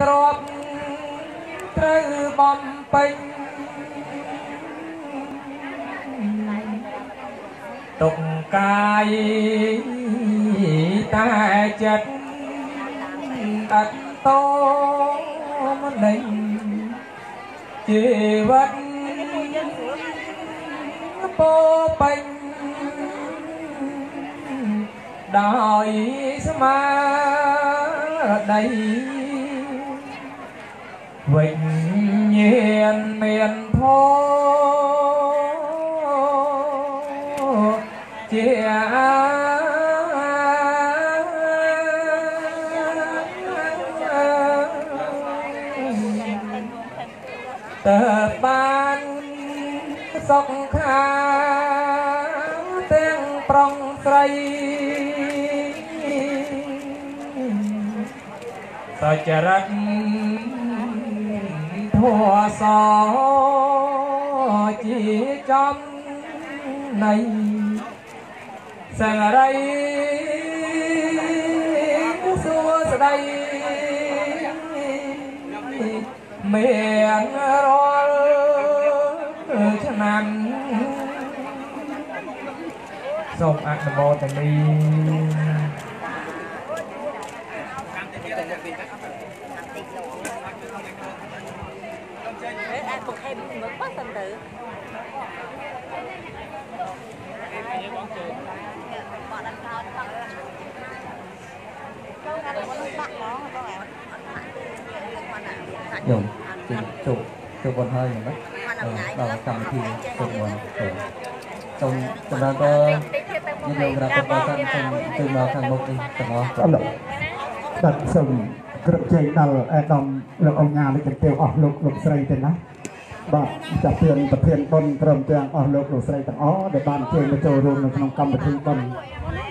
ទ្របត្រូវបំពេញទុកកាយតែចិត្តអត់តមិនដេញជីវិតពោពេញដោយស្មារតី វិញ្ញាណមានធម៌ជាតើបានសុខខាទាំងប្រុងស្រីសច្ចរិតធั วសជាចំនៃសេរីសួស្តីមានរាល់ឆ្នាំសូមអនុមោទនី អាចបង្ខេបមើលបើសិនទៅបត់ដល់កោតបត់ចូលកាត់មកបាក់ហ្មងបងអើយំជប់ជប់ជប់បន្ហើយហ្នឹងដល់កម្មវិធីជប់បន្ហើយសូមសម្រាប់ទៅយល់រាប់ទៅតាមសូមជួយមកខាងមុខនេះទាំងអស់អត់បាទសូមក្រឹបជ័យដល់អាដាមលោកអង្គញាលោកទាំងអស់លោកលោកស្រីទៅណា បាទចាប់ពីប្រធានបុណ្យក្រុមទាំងអស់លោកលោកស្រីទាំងអស់ដែលបានជួយមកចូលរួមនៅក្នុងកម្មវិធីបុណ្យ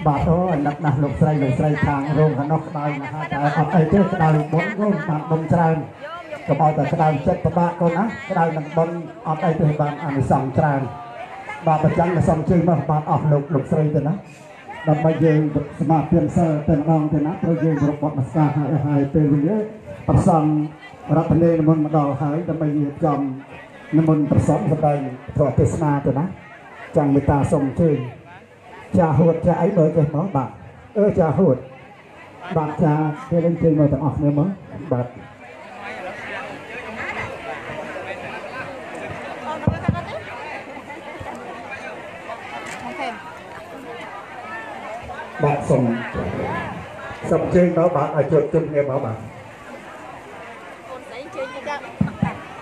បាទអូអាណិតណាស់លោកស្រីលោកស្រីខាងរោងកណោះក្តៅណាស់តែអត់អីទេក្តៅបុណ្យរួមបានបុណ្យច្រើនកុំឲ្យតែក្តៅចិត្តពិបាកកូនណាក្តៅនឹងបុណ្យអត់អីទេបានអានិសង្សច្រើនបាទប្រចាំក៏សូមជើញមកបាទអស់លោកលោកស្រីទៅណាដើម្បីយើងសមាធិសិលតែម្ដងទៅណាត្រូវយើងប្រពត់មកស្ការហើយហើយពេលវេលាប្រសងរតនេនិមន្តមកដល់ហើយដើម្បីរៀបចំ និមន្តប្រសងសម្ដែងធម៌ទេសនាទៅណាចាំមេត្តាសូមជើញចាហួតចាអីមើលចេះមកបាទអឺចាហួតបាទចាគេលេងជើញមកទាំងអស់គ្នាមកបាទបង្ខេបបាទសូមសូមជើញមកបាទឲ្យជួបជុំគ្នាមកបាទ កូនស្អីជើញទៅដាក់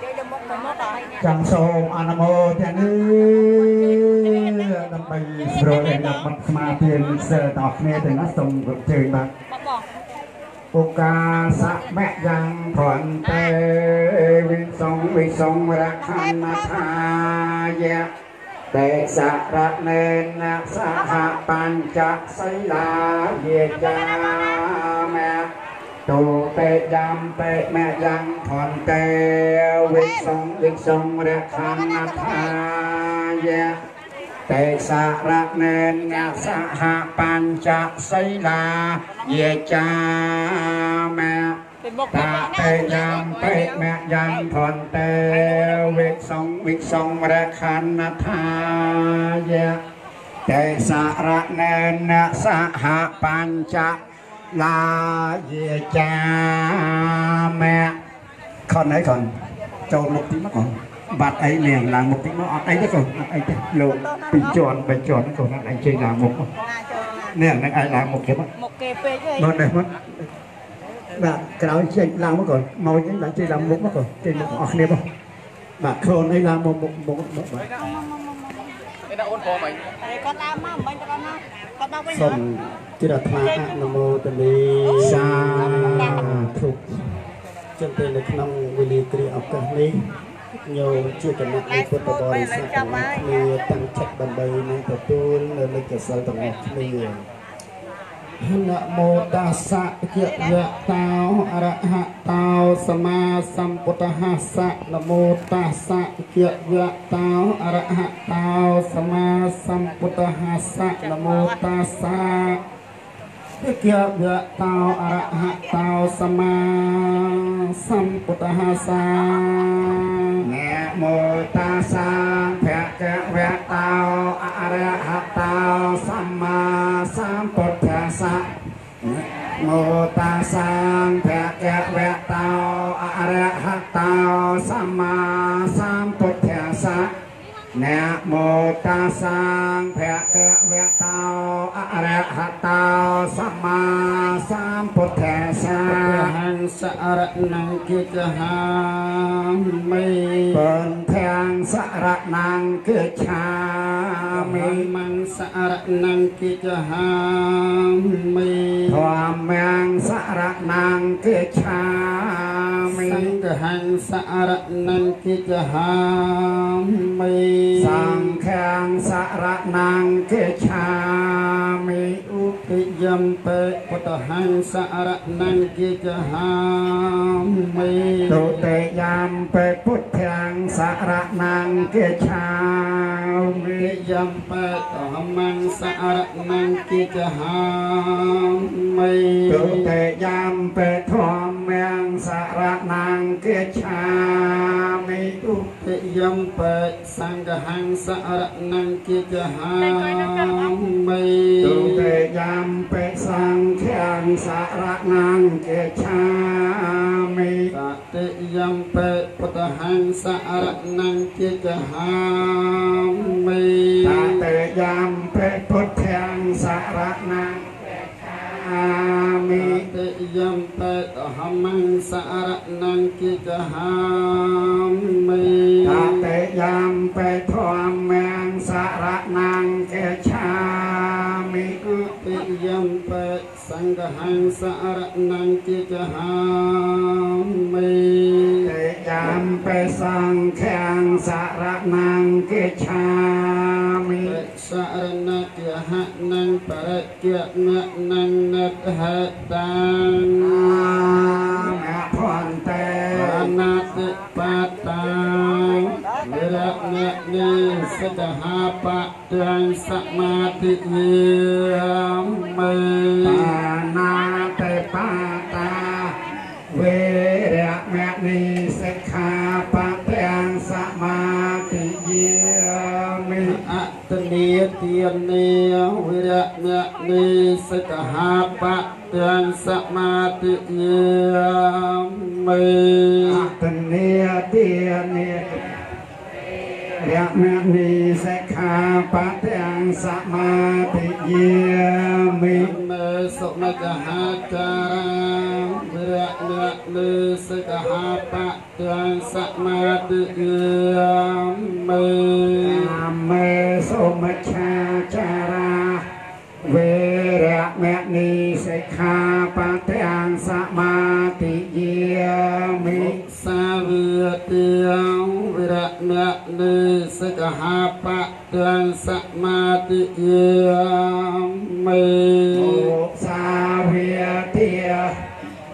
ជើញទៅមុខទៅ មុខដល់ចាំសូមអនុមោទនាដើម្បីស្រួលឲ្យដល់បាត់ស្មារតីសិលដល់គ្នាទាំងនោះសូមរំជើញបាទបងបងឧកាសមៈយ៉ាងភន្តេវិសងវិសងរខណ្ណថាយៈតេសរណេនសហបញ្ចសីលាយេចាមៈ ទូតេយ៉ាងតេមៈយ៉ាងភន្តេវិសងវិសងរខណ្ណថាយៈតេសារៈណេនសហបញ្ចសីលាយេចាមៈពីមុខតាតេយ៉ាងតេមៈយ៉ាងភន្តេវិសងវិសងរខណ្ណថាយៈតេសារៈណេនសហបញ្ច លាយេចាមៈខនហើយខនចូលមុខទីមកខនបាត់អីនាងឡើងមុខទីមកអត់អីទេកូនអត់អីទេលោកពីរជាន់បីជាន់កូនអត់អីជិះឡើងមុខមកណាចូលណានេះនឹងអាចឡើងមុខ គេមកមុខគេពេកហីមកនេះមកបាទក្រោយចេញឡើងមកកូនមកចេញឡើងចេញឡើងមុខមកកូនចេញមុខអស់គ្នាមកបាទខ្លួនអីឡើងមុខមុខមុខមុខបាទតែគាត់ដើរមកមិនបាញ់ទៅណាគាត់ដល់វិញសូមជ្រះថ្លាអនុមោទនីសាធុចឹងទៅនៅក្នុងវេលាគ្រាឱកាសនេះញោមជាគណៈនៃពុទ្ធបរិស័ទទាំងអស់គ្នាតាំងចិត្តដើម្បីនឹងទទួលនៅលេខកសិលទាំងអស់គ្នា នមោតាសៈគយៈតោអរហតោសម្មាសម្ពុទ្ធស្សៈនមោតាសៈគយៈតោអរហតោសម្មាសម្ពុទ្ធស្សៈនមោតាសៈវិគយវៈតោអរហៈតោសម្មាសម្ពុទ្ធសាណាមោតាសាភគវៈតោអរហៈតោសម្មាសម្ពុទ្ធ សាណាមោតាសាភគវៈតោអរហៈតោសម្មាសម្ពុទ្ធសា ណាមោតាសាភគវៈតោអរហៈតោសម្មាសម្ពុទ្ធសាហង្សរណង្គិចហាមិបន្ធាំងសរណង្គិឆាមិមង្សរណង្គិចហាមិធម្មងសរណង្គិឆាមិសង្ឃហង្សរណង្គិចហាមិសង្ឃាំសរណង្គិឆាមិឧ បយំបេពុទ្ធហង្សរណង្គិចហាមិទុតិយំបេពុទ្ធាំសរណង្គិឆាមិយំបេធម្មំសរណង្គិចហាមិទុតិយំបេធម្មំសរណង្គិឆាមិឧ បយំបេសង្ឃហង្សរណង្គិចហាមិទុតិយំបេសង្ឃាំសរណង្គិឆាមិតតិយំបេពុទ្ធហង្សរណង្គិចហាមិតតិយំបេពុទ្ធាំសរណង្គិឆាមិតតិយំបេធម្មំសរណង្គិចហាមិតតិយំបេធម្មំសរណង្គិឆាមិឧបយំបេសង្ឃហង្សរណង្គិចហាមិតតិយំបេសង្ឃាំសរណង្គិឆាមិ សរណគហនំបរិគណនំនិតហតាមៈភន្តេអនតិបតាវិរៈនិនិសិទ្ធហាបទាំងសមាធិយាមិបាណា នីទានីវិរៈមនិសិក្ខាបទាំងសមាធិយាមិអតនីទានីរៈមនិសិក្ខាបទាំងសមាធិយាមិមេសុមិកហាចារាវិរៈមនិសិក្ខាបទាំងសមាធិយាមិមេសុមិច្ឆា រៈមនិសិក្ខាបទាំងសមាធិយាមិសាវិទា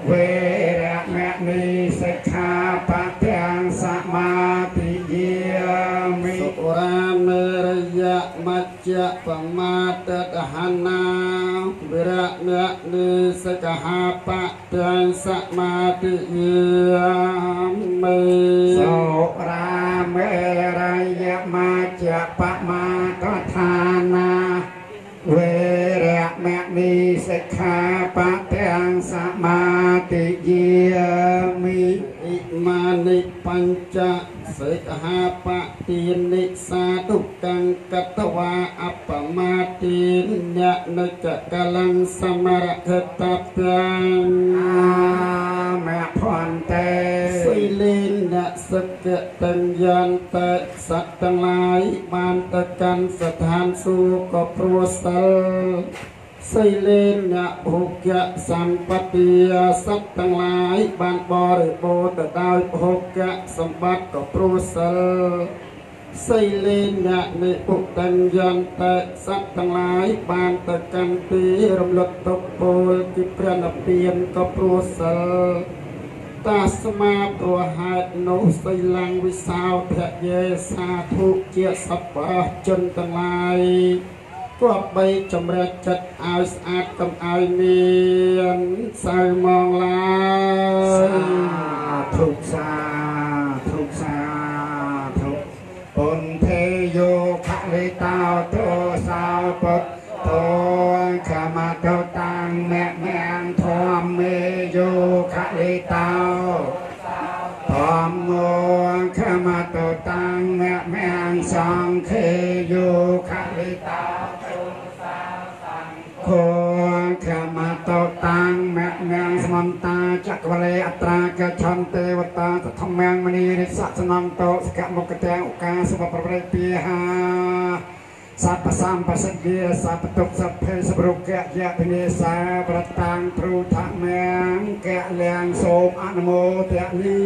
វេរៈមនិសិក្ខាបទាំងសមាធិយាមិសុរាមេរយៈមច្ចៈបមាតតហនាវិរៈមនិសិក្ខាបទាំងសមាធិយាមិសុរា មេរយៈមច្ចៈបមាតឋានាវេរៈមនិសិក្ខាបទាំងសមាទិយាមិអិមានិបញ្ចសិក្ខាបទានិសាទុកੰកតវាអបមាទានៈនិចកលੰសមរខតទាំងមៈភន្តេសិលិន សកតញ្ញន្តសត្វទាំងឡាយបានទៅកាន់ស្ថានសួគ៌ក៏ព្រោះសិលសីលេនភោគៈសម្បត្តិសត្វទាំងឡាយបានបរិបូរទៅដោយភោគៈសម្បត្តិក៏ព្រោះសិលសីលេននិពុតញ្ញន្តសត្វទាំងឡាយបានទៅកាន់ទីរំលត់ទុកពលទីព្រះនិព្វានក៏ព្រោះសិល តាស្មាព្រោះហេតុនោះសីលੰងវិសោធយេសាធុជាសពជនទាំងឡាយគប្បីចម្រិតចិត្តឲ្យស្អាតកុំឲ្យមានសៅមងឡើយធុសាធុសាធុពុនទេយោខលេតោទោសោពុទ្ធតោខមតោតាំងមៈមៀងធម្ម មេយោខលេតោធម្មោខមតោតាំងមៈមៀងសង្ឃេយោខលេតោខោខមតោតាំងមៈមៀងសមន្តាចក្រវលេអត្រាកឆន្ទេវតាសធម្មងមនីរិសសនន្តោសកមុគតាឧកាសុបប្រប្រៃពីហា សัพពសម្បសិទ្ធិសัพពទុកសភេសប្រុកៈយៈធនេសាប្រតាំងព្រុធមងកៈលៀងសូមអនុមោទនី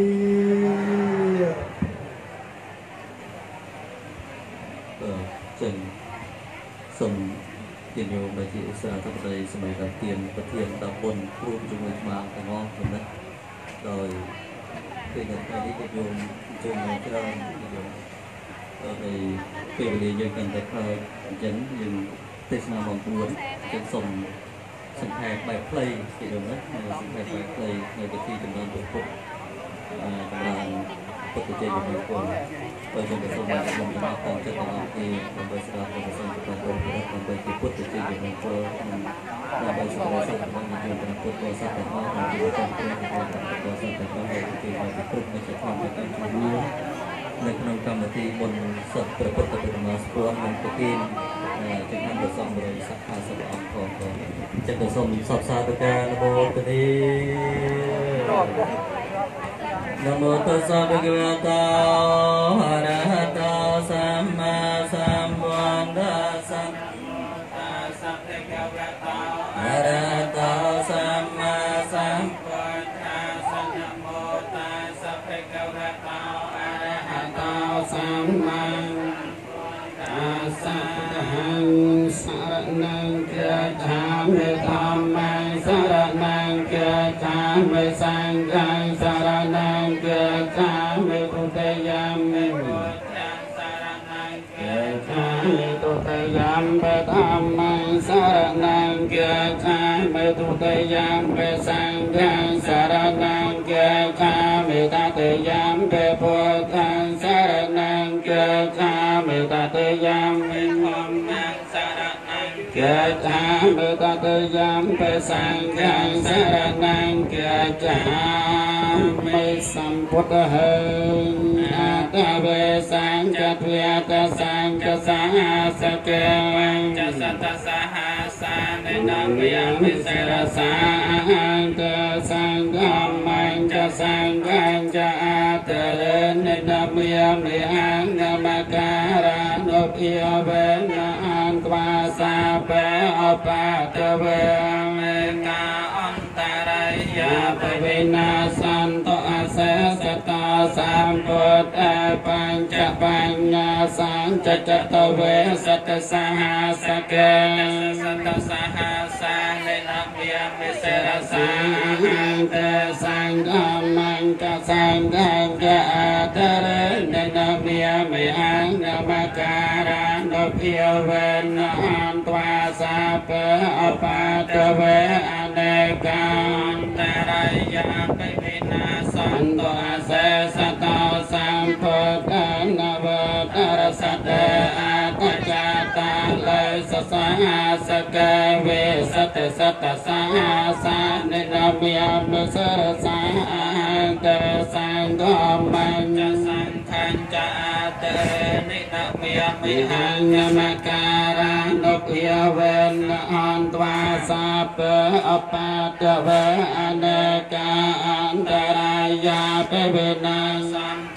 អឺចឹងសូមទានយោមដែលជាឧស្សាហ៍ធិបតីសម័យដល់ទានប្រធានដល់បុណ្យរួមជាមួយស្មារតីទាំងអស់គំនិតដោយពេលនៅថ្ងៃនេះទានយោមជួយមកច្រើនទានយោម ហើយពេលវេលាយើងកាន់តែខ្លោចអញ្ចឹងយើងទេសនាម៉ោង4ចឹងសូមសង្ខេបបែបខ្លីទានយោមណាសង្ខេបបែបខ្លីនៅពិធីចម្រើនពុទ្ធអឺចម្រើនពុទ្ធជ័យជំនឿគុណបើយើងទៅសូមបានខ្ញុំទាំងអស់តាមចិត្តទាំងអស់គ្នាដើម្បីស្ដាប់ព្រះសង្ឃប្រកាសព្រះដើម្បីជាពុទ្ធជាជំនឿពលដើម្បីសេចក្តីសុខរបស់យើងទាំងពុទ្ធបរិស័ទទាំងអស់ដែលជាព្រះព្រះព្រះពុទ្ធបរិស័ទទាំងអស់ដែលជាមកគ្រប់នៃចិត្តធម៌ទាំងជំ នឿនៅក្នុងកម្មវិធីបុណ្យសពព្រះពុទ្ធបរមស្ពាន់និងប្រគិនចង្ហាន់ព្រះសង្ឃបរិស័ទ50អង្គផងក៏ចិត្តទៅសូមសពសាធុការនមោទនីនមោតស្សៈភៈคะវតោអរហតោសម្មាសម្ពុទ្ធស្សៈអរហតោសម្ថាមេធម្មំសារណង្កថាមេសង្ឃំសារណង្កថាមេទុតិយំមេពុទ្ធសារណង្កថាមេទុតិយំបធម្មំសារណង្កថាមេទុតិយំបសង្ឃំសារណង្កថាមេតតិយំបពុទ្ធសារណង្កថាមេតតិយំមេធម្មំសារណង្កកាចាមេតតយាមបេសង្ឃាសរណង្កាចាមេសម្ពុទ្ធហេអតវេសង្ឃទ្វាតសង្ឃសហសកេវញ្ចសតសហសានិនមិយមិសិរសាអង្គសង្ឃមញ្ចសង្ឃចអតរនិនមិយមិអង្គមការនុភិយវេនអង្គវាសា បេអបតវេមេកាអន្តរយាបវិណាសន្តអសេសតោសម្ពុទ្ធបញ្ចបញ្ញាសញ្ចចតវេសតសហសកេសតសហសានិនមិយមិសិរសាអង្គសង្ឃមញ្ចសង្ឃកអតរនិនមិយមិអង្គមការនុភិយវេនអន្តវាសា ពអបតវេអនេកាន្តរយាបិវិណាសន្តអសេសតោសម្ពុទ្ធនវតរសតេអតចាតាលេសសហសកេវេសតសតសហសានិរមិយមិសរសាន្តសង្ឃមញ្ញសង្ឃញ្ចអតេនិរ មិយមិអញ្ញមការនុភិយវេនអន្តវាសាពអបតវេអនេកាអន្តរាយាបវិណាសន្តអា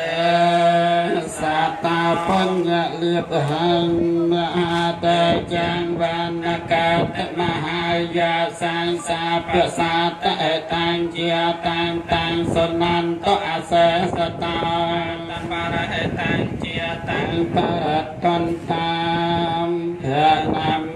សេសតាបញ្ញលៀបហੰមហាតេចង្វណ្ណកតមហាយាសានសាពសាតអេតាំងជាតាំងតាំងសុនន្តអសេសតោបរហេតាំងជាតាំងបរតន្តាមភ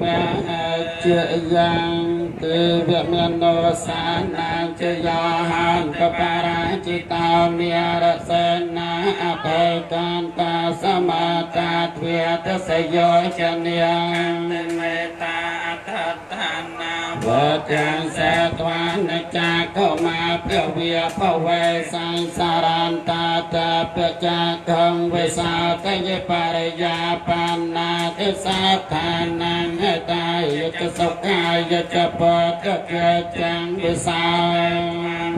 ណាម ជាយ៉ាងទវមនោសានាចយោហានកបរាជិតោមេរសេនាអបេកានតាសមាតាទ្វេតសយោចនាមេតាអតតានា វទាំងសេតវានចាកោមាភវិភវេសង្សារន្តតាបចាកងវិសោតយបរិយាបណ្ណាទិសាឋានាងតាយកសុខាយចពកកចាំងវិសោ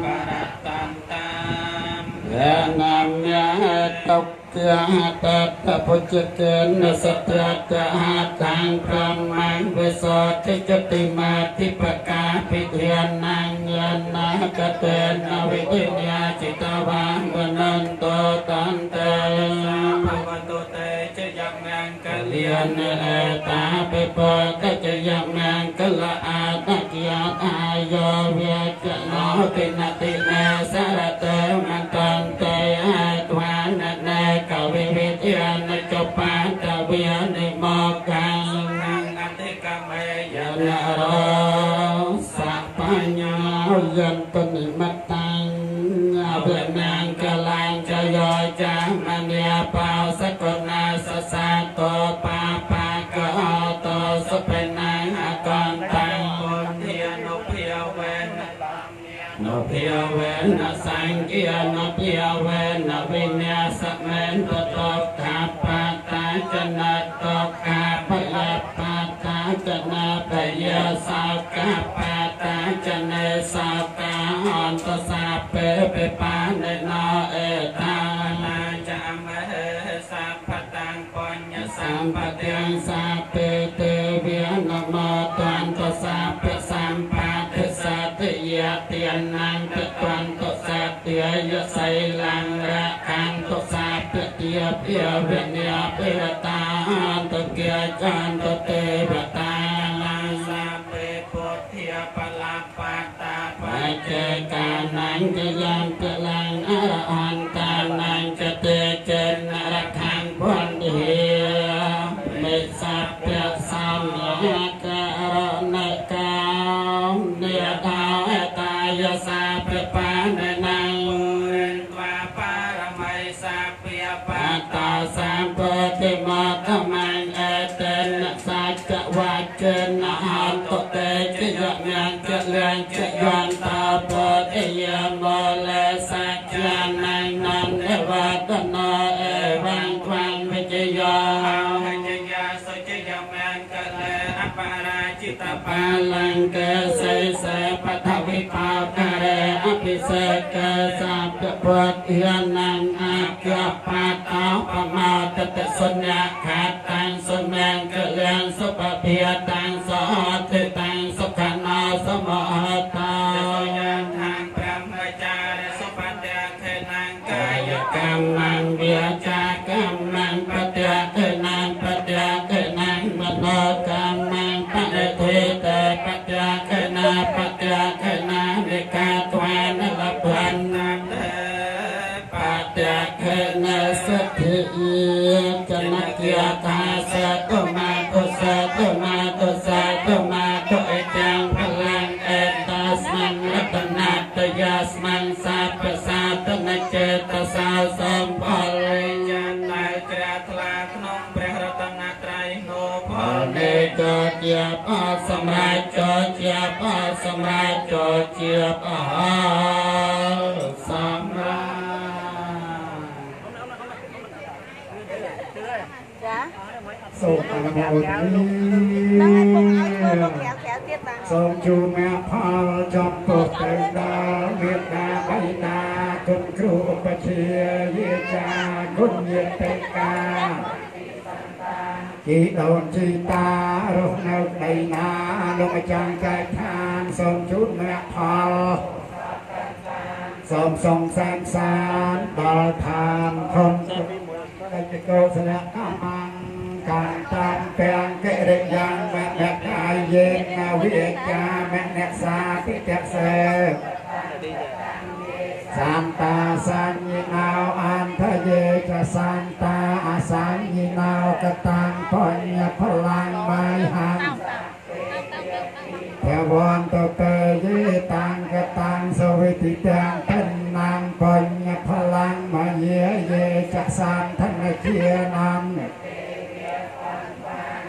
បរតន្តាមយនាមយតុ កទាតតពុជកេនសត្យតហាតាំងប្រមាញ់វិសោតិចតិមាតិបកាពិធានាងយនាកតេនវិវិញ្ញាចិតវាងវនន្តតន្តេភវតុតេចយមាងកលយានអតាពិបកចយមាងកលអាតគយអាយោវាចណោតិនតិនេសារតេមន្តន្តេអត្វានណេក វិវិទ្យានចបាតវិនិមកកាំងអតិកមេយនរោសបញ្ញោយន្តនិមត្តាំងអភិនាងកលាញ់ចយោចាមនីបោសកណាសសាតោបាបា pia ven na sang kia no pia ven na vinya sa men to to ka pa ta chana to ka pa ya pa ta chana pa ya sa ka pa ta chana sa ka on to sa pe pe pa ne no e เตียเพียเวเนียเปรตาตุเกียจันตุเตปตาลังสัพเปปุทเทียปลาปัต សេកាសាពពតិយាន តាសតុមាទុសតុមាទុសតុមាទុអេទាំងផលានអេតាស្មងរតនាតយាស្មងសាប្រសាទនចេតសាសំផលញ្ញាណដែលជ្រះថ្លាក្នុងព្រះរតនត្រ័យនោះផលនេះក៏ជាផលសម្រាប់ក៏ជាផលសម្រាប់ក៏ជាផល សូមអនុមោទហ្នឹងហើយពុកឲ្យធ្វើនាមកក្រៅក្រៅទៀតតាសូមជូនមកផលចំពោះទៅដល់មេត្តាបៃតាគុណគ្រូឧបជាយាចាគុណញាតិកាជីដូនជីតារស់នៅដីណាលោកអាចារ្យកែឋានសូមជូនមកផលសូមសងសានសានដល់ឋានខុនកិច្ចកោសលកម្ម កានតាំទាំងកិរិយ៉ាងមអ្នកកាយយេណាវិចាមអ្នកសាទិតសេសានតាសាញញណៅអន្តយេចសានតាអសាញញណៅកតាំងបញ្ញផលាំងបាយហាំព្រះវន្តតេយេ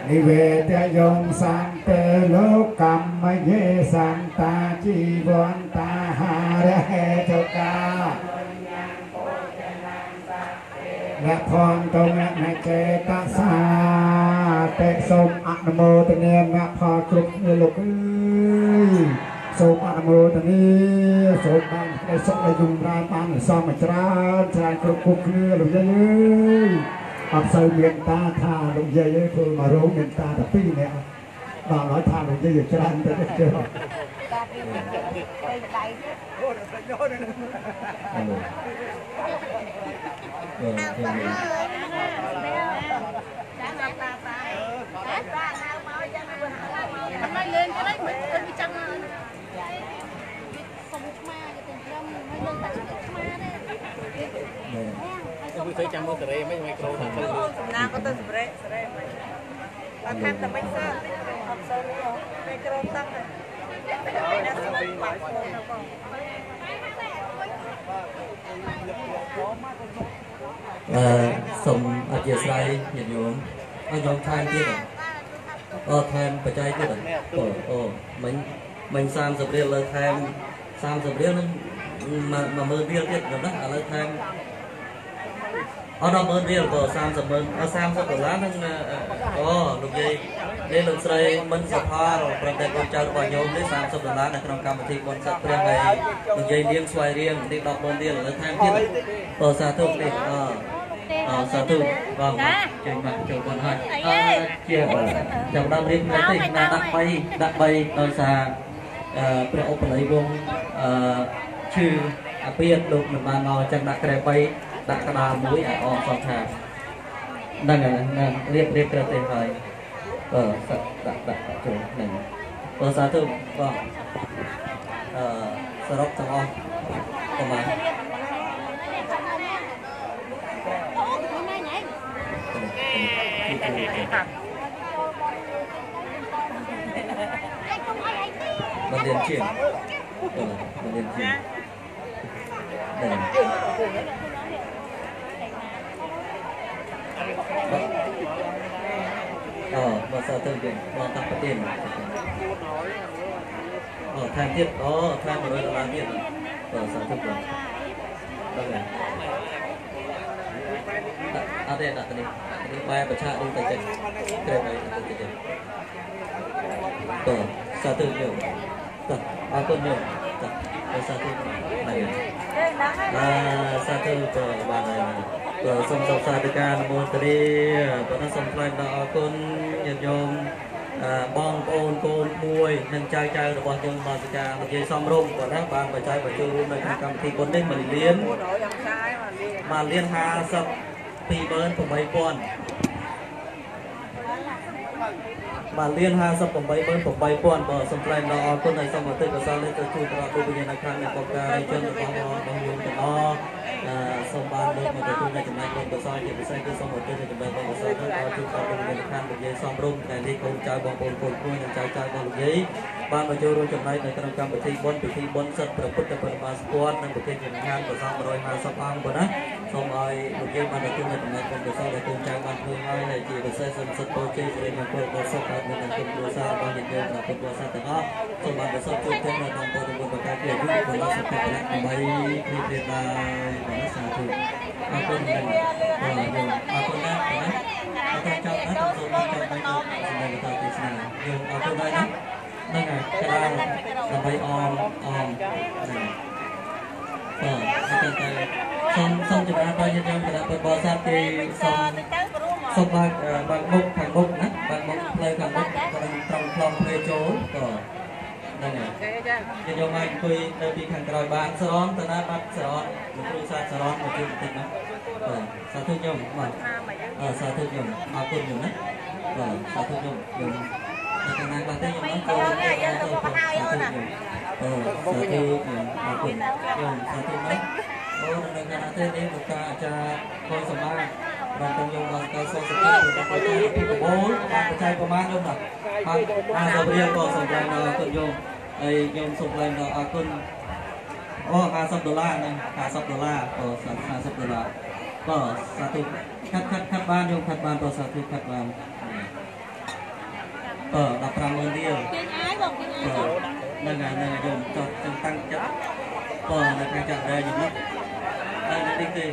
និវេទយងសន្តិលោកកម្មយេសន្តាជីវន្តាហារហេចកាលភំតមៈមេចេតសាតិសូមអនុមោទនាមៈផលគ្រប់គ្នាលោកអើយសូមអនុមោទនាសូមបានព្រះសុខដែលជំរើនបានសង្ឃច្រើនច្រើនគ្រប់គ្រប់គ្នាលោកយាយអើយ អត់សូវមានតាថាលោកយាយឯងព្រោះមករោងមានតាតែ2នាក់ដល់ហើយថាលោកយាយច្រើនទៅជើតាពីរនាក់ទៅដៃអូនប្រយោជន៍នឹងអឺចាំតាតាតាណាមកចាំមកមិនលេងទេមិនមិនចង់សុំឆ្មាទៅត្រឹមហើយនឹងតែឆ្មាទេ ខ្ញុំទៅចាំមើលសេរីមិនមីក្រូថាទៅសំណាងក៏ទៅសម្រេចស្រែមិនអត់ខាត់តែមិនសើអត់សូវនេះមេក្រូតាំងតែណាស្មាត់បាក់ទៅបងអឺសូមអធិស្ឋានញាតិញោមឲ្យញោមថែមទៀតហ៎អូថែមបច្ច័យទៀតហ៎អូអូមិញមិញ30រៀលលើថែម30រៀលនឹង10000រៀលទៀតញោមណាឥឡូវថែម អត់ដល់10000រៀលក៏30ម៉ឺនអត់30ដុល្លារនឹងអូលោកយាយនេះលោកស្រីមិនសុផលប្រតិកូនចៅរបស់ញោមនេះ30ដុល្លារនៅក្នុងកម្មវិធីបុណ្យស័ក្តិព្រះហើយលោកយាយលៀងស្វាយរៀងនេះ10000រៀលឥឡូវថែមទៀតអូសាធុនេះអអសាធុបងចេញមកចូលបងហើយអឺជាចាប់ដើមរៀបនៅទីណាដាក់3ដាក់3ដោយសារអឺព្រះឧបល័យវងអឺឈឺអាពាតលោកមិនបានមកចឹងដាក់ក្រែ3 ដាក់ក្តារមួយឲ្យអមសងថាហ្នឹងហើយហ្នឹងរៀបរៀបក្រែទេហើយអឺសឹកដាក់ដាក់ចូលហ្នឹងបងសាធុបងអឺសរុបទាំងអស់ប្រហែល Mình liền chuyển Ừ, mình liền chuyển Đây này Ờ, và sao tôi chuyển Và tập cái tiền Ờ, tham tiếp Đó, tham vào đây là làm tiền Ờ, sao tôi chuyển Đây này Đặt- Ada yang nak tadi Tadi bayar pecah dulu tak cek Kira bayar tak cek Tuh, satu jam Tuh, aku jam Tuh, tuh, satu Bayar ទេណាស់ហើយ Ah, satu tuh, bayar Tuh, សូមសោកសាធការនមោទនីប៉ុន្តែសូមថ្លែងដល់អរគុណញាតិញោមអឺបងប្អូនកូនមួយនិងចៅចៅរបស់យើងមកសិកានិយាយសំរុំគាត់ណាបានបច្ច័យបញ្ចូលរួមនៅក្នុងកម្មវិធីបុណ្យនេះមួយលានមួយរយយ៉ាងឆាយមកលៀន1លាន528000 បាទលាន588000បាទសូមថ្លែងដល់អរគុណហើយសូមអរគុណកសាលនេះទៅជួយដល់បុព្វញ្ញាណខាងនៃបកការនៃជនរបស់របស់យើងទាំងអស់អឺ សូមបានលើកមកទទួលនៅចំណែកបុណ្យកសាលជាពិសេសគឺសូមអរគុណនៅចំណែកបុណ្យកសាលនោះដល់ជួយដល់បុព្វញ្ញាណខាងលោកយាយសំរុំថ្ងៃនេះកូនចៅបងប្អូនពលគួយនិងចៅចៅរបស់លោកយាយបានមកចូលរួមចំណែកនៅក្នុងកម្មវិធីបុណ្យពិធីបុណ្យសិទ្ធិព្រះពុទ្ធបរិមាស្ពាត់និងប្រទេសជំនាញប្រសង150អង្គប៉ុណ្ណាសូមឲ្យលោកយាយបានទទួលនៅចំណែកបុណ្យកសាលដែលកូនចៅបានធ្វើហើយហើយជាពិសេសសូមសិទ្ធិពរជ័យសិរីមង្គលដល់សុខហើយនឹងគុណគ្រួសាររបស់ញាតិញោមនិងពុទ្ធបរិស័ទទាំងអស់សូមបានប្រសពជួបជុំនៅក្នុងពុទ្ធបុណ្យប្រការជាយុទ្ធពលសុខៈដើម្បីព្រៀបរៀបបាយបានសាធុអរគុណនិងអរគុណអរគុណណាស់ណាអរគុណចប់ណាសូមចប់បាយសម្រាប់បន្តទេសនាយើងអរគុណហើយណាហ្នឹងហើយក្តារដើម្បីអមអមហ្នឹងបាទអរគុណទៅសូមសូមចម្រើនដល់ញាតិញោមគណៈពុទ្ធបរិស័ទគេសូមទៅទៅព្រោះមកសូមបើកអឺបើកមុខខាងមុខណាបើកមុខផ្លូវខាងមុខក៏នឹងត្រង់ខ្លងភ្លេចូលក៏ ហ្នឹងហើយទេចាយើងយកមកអង្គុយនៅពីខាងក្រោយបានស្រន់ទៅណាបាត់ស្រន់លោកគ្រូសាស្ត្រស្រន់មកជួយបន្តិចណាបាទសាធុញោមបាទថាមកយ៉ាងអឺសាធុញោមអរគុណញោមណាបាទសាធុញោមញោមតែខាងណាខ្លះទេញោមណាចូលទៅសាធុញោមអឺសាធុញោមអរគុណញោមសាធុណាអូនៅខាងណាទេនេះលោកតាអាចារ្យកូនសម្បត្តិ ដល់ទៅយកដល់ទៅសុខភាពទៅទៅពីកបូលបានបច្ច័យប្រមាណយកដល់បាន50រៀលក៏សម្រាប់ដល់គុណយកហើយខ្ញុំសូមឡើងដល់អរគុណអូ50ដុល្លារហ្នឹង50ដុល្លារក៏50ដុល្លារក៏សាធុខាត់ខាត់ខាត់បានយកខាត់បានក៏សាធុខាត់បានអឺ150,000រៀលគេញ៉ាយបងគេញ៉ាយហ្នឹងហើយហ្នឹងហើយយកចោះចឹងតាំងចិត្តក៏នៅខាងចាក់ដែរយល់ណា នៅនេះទេ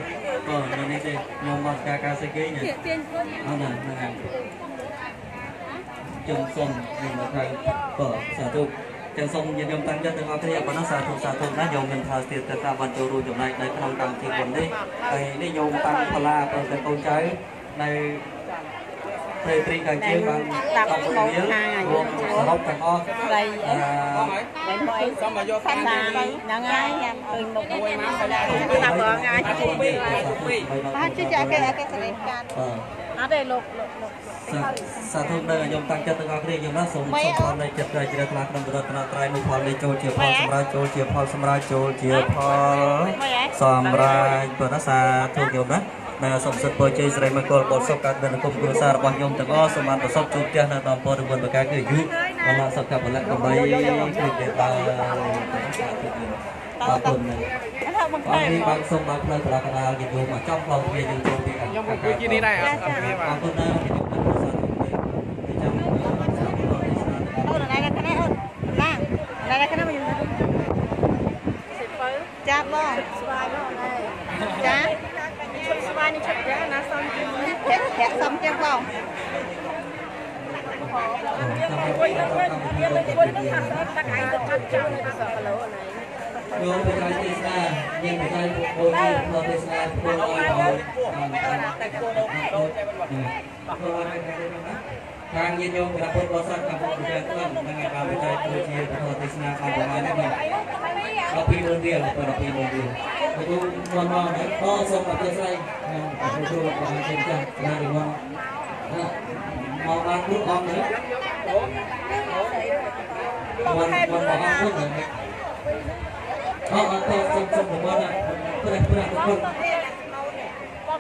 ក៏នៅនេះទេខ្ញុំមកការការសេគេញ៉ាគេទាញខ្លួនអត់ណាហ្នឹងហើយចឹងសុំខ្ញុំមកខាងក៏សាធុចឹងសូមញាតិញោមតាំងចិត្តទាំងអស់គ្នាប៉ុណ្ណោះសាធុសាធុណាញោមមានថាទៀតទៅតាមបានចូលរួមចំណែកនៅក្នុងកម្មវិធីបុណ្យនេះហើយនេះញោមតាំងផល្លាប្រសិទ្ធកូនចៅនៅ ព្រៃព្រីខាងជើងបាន10រៀលរួមសរុបទាំងអស់ស្រីអីអឺមិនមកអីសុំមកយកសាតាមំហ្នឹងហើយញ៉ាំឃើញមុខមួយមកតាមបងងាយជុំពីបាទជិះចាគេគេសេរីការអត់ទេលោកលោកលោកសាធុនៅខ្ញុំតាំងចិត្តទាំងអស់គ្នាខ្ញុំណាសូមសូមផលនៃចិត្តជ្រះថ្លាក្នុងរតនត្រ័យនោះផលនៃចូលជាផលសម្រាប់ចូលជាផលសម្រាប់ចូលជាផលសម្រាប់ពុទ្ធសាធុខ្ញុំណា នៅសូមសិទ្ធិពរជ័យសិរីមង្គលបុត្រសុខកើតនៅក្នុងគ្រួសាររបស់ខ្ញុំទាំងអស់សូមបានប្រសពជួបផ្ទះនៅតាមពរវិនបកាគឺអាយុបលសុខពលៈកំបីគឺទេតាអរគុណណាស់ថាបង្អរខំគុណបាទសូមដល់ផ្លូវកណ្ដាលកណ្ដាលយើងយកមកចំផ្លូវវាយើងចូលពីអខ្ញុំក៏ជួយនេះដែរអត់គ្នាបារទគុណណាស់ខ្ញុំបានប្រសាទទៅចាំ បានឈប់យ៉ាងណាសំទៀតប្រាក់សំទៀតបងយើងមកវិញទៅវិញយើងមកវិញទៅខាងដល់ដាក់ឯងទៅកាត់ចោលទៅសកលោណាយើងទៅកាយទេសនាយើងទៅកាយអូនទៅទេសនាពួកអូនអូនតែគោដល់ដល់តែមិនបាត់ ខាងញាតិញោមព្រះពុទ្ធបរិស័ទកំពុងពិចារណានឹងឯកវិទ្យាធ្វើជាពធទេសនាអំប្រមាណនេះបាទ12មុនរៀល12មុនរៀលមកទូទាន់មកហើយអសូមអធិស្ឋាននឹងព្រះគ្រូរបស់ខ្ញុំចាស់ណារិវងមកបានគ្រប់អង្គនេះបងបងបងអង្គពុទ្ធអរអរសូមសូមប្រមាណព្រះព្រះគុណ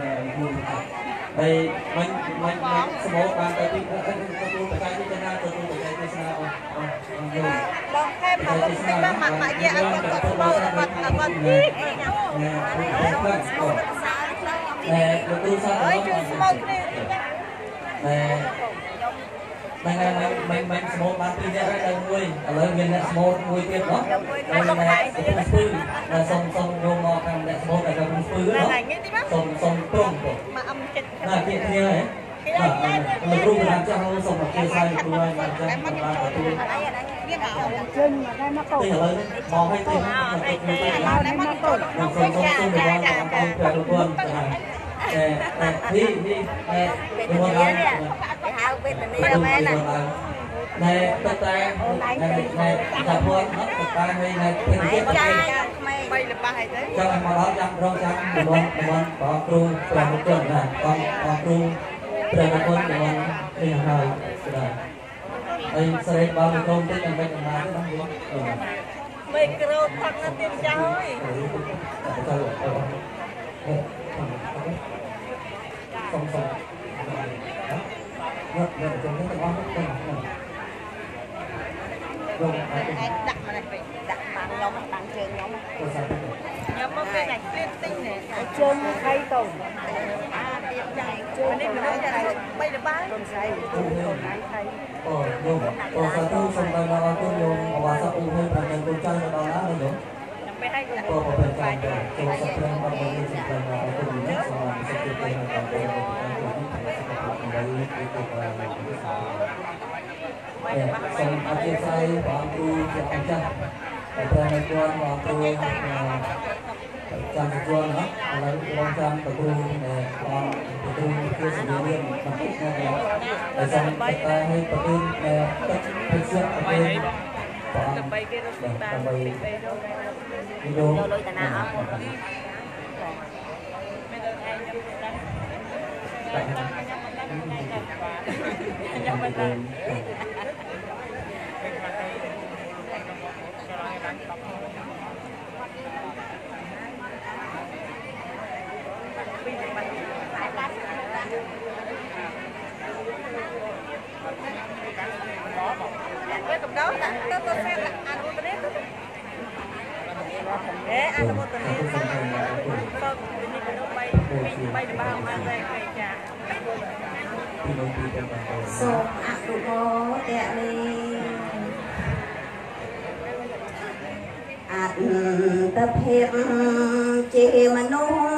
តែខ្លួនហើយមិនមិនមិនសមបានទៅពីទទួលបច្ចេកវិទ្យាទទួលបច្ចេកវិទ្យាអស់អស់បងខេមកលុបស្ទីកមកមកយកឲ្យគាត់គាត់ស្បោគាត់គាត់នេះណាគាត់គាត់តែទទួលសាររបស់តែ ភាពព្រះព្រះព្រះព្រះព្រះព្រះព្រះព្រះព្រះអូសូមសូមសូមមកដល់ដល់សូមគេស្រីទៅរំលងដល់ឡើងទៅបានទៅទៅបានចាស់បានទៅទៅបានរៀបក្បួនអីមកបងមកបងបាទរនាមជើងចាំណាអោមែនអីដល់ទៅទៅទៅដល់ទៅផងហើយគូហើយមិនមិនមិនស្មោបានទៅទីទៅទូបច្ច័យទីណាទៅទូបច្ច័យទេសនាអស់អស់យល់បងខែមកមុខពីបងមកមកយាអត់គាត់ស្មោគាត់គាត់គាត់ណែខ្ញុំគាត់ស្គាល់ណែលោកគ្រូសាស្ត្រអើយរបស់ជួយស្មោគ្នាណែតែថ្ងៃមិនមិនមិនស្មោបានពីរនាក់ហើយទៅមួយឥឡូវមានអ្នកស្មោមួយទៀតហ៎ហើយអ្នកស្ពឺតែសុំសុំយកមកខាងអ្នកស្មោតែខាងស្ពឺណែហ៎ណែងាយទីមកសុំសុំព្រមបងមកអំចិត្តណាគៀកគ្នាហ៎បាទលោកគ្រូបានចាស់ហើយសុំអធិស្ឋានគ្រូហើយបានចាស់បានទទួលវាមកជើងមកដែរមកតូទីឥឡូវមកឲ្យទីមកទៅគ្រូទៅមកដែរមកតូខ្ញុំសូមសូមសូមរងអំពីព្រះលោកគុណ តែតែនេះនេះតែរងឡើងទៅហៅវេទនាមែនណាតែតែតែតែតែពួនអត់តែឲ្យនៅពេលទៀតចាចាំក្មេងបីលបាស់អីទៅមកដល់ចាំរងចាំតំបន់តំបន់បងគ្រូព្រះលោកគុណណាបងបងគ្រូព្រះលោកគុណតំបន់នេះហើយបាទហើយស្រេចបងក្រុមតិចដើម្បីដំណើរទៅបងអឺមេក្រូផឹកនៅទៀតចាស់ហើយ สองสองเนี่ยเนี่ยตรงนี้ว่าตรงไหนลงไปดักมันไปดักมัน nhóm bạn trường nhóm nhóm bông cái này liên tinh này. Chôm khay tổng à tiệm dài chôm nên mình nói là bây giờ bán chôm khay chôm khay អឺយកអឺសាទូសូមបានដល់គុណយកអវសាពូហេប្រកាន់គុណចាស់ដល់ណា សូមអធិស្ឋានព្រះគ្រូជាម្ចាស់ព្រះនិព្វានព្រះគ្រូចាំជួនណាឥឡូវបងចាំព្រះគ្រូដែលព្រះព្រះគ្រូជាសញ្ញារៀនបន្តិចណាដែលសូមតែឲ្យព្រះគ្រូដែលទឹកពិសេសអី lebay ke ro sing ta lebay ro lo lo ta na amo Thank you. កម្ដៅដាក់ទៅទៅសេតអនុមទនីទៅអេអនុមទនីសាទៅវិនិច្ឆ័យទៅ3 3ដបបានតែគេចាសូមអនុមោទនីអត្តភាពជាមនុស្ស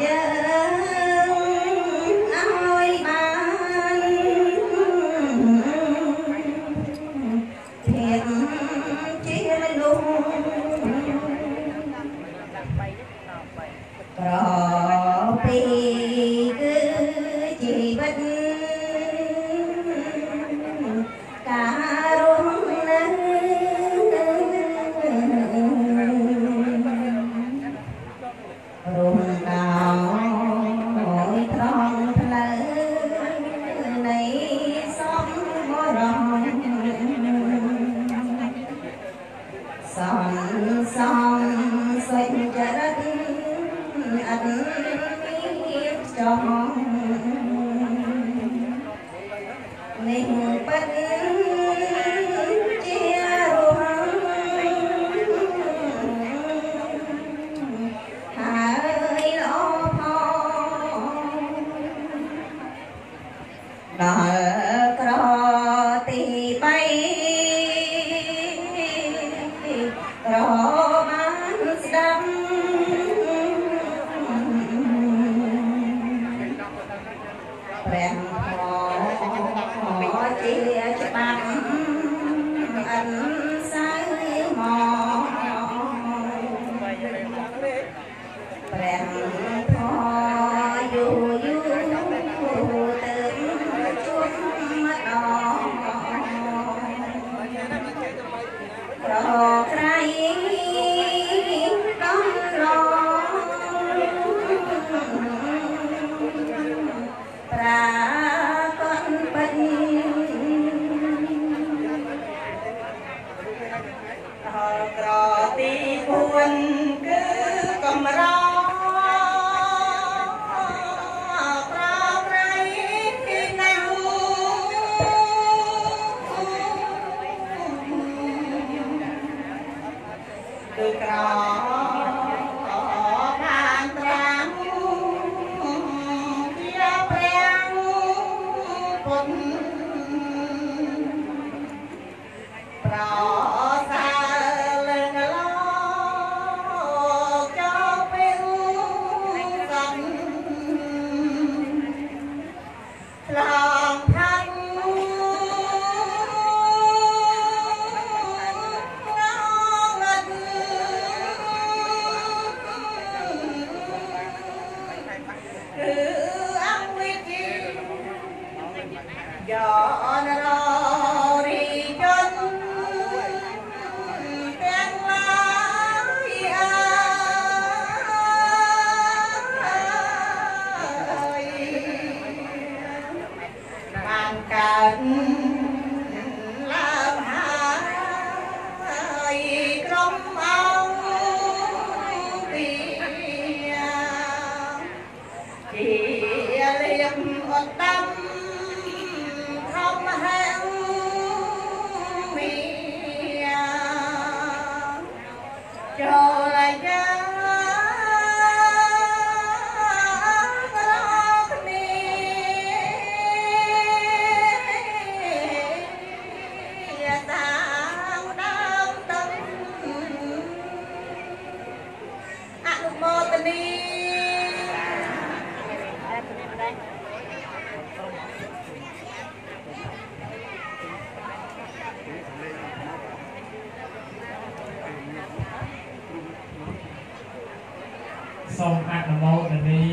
សូមអនុមោទនី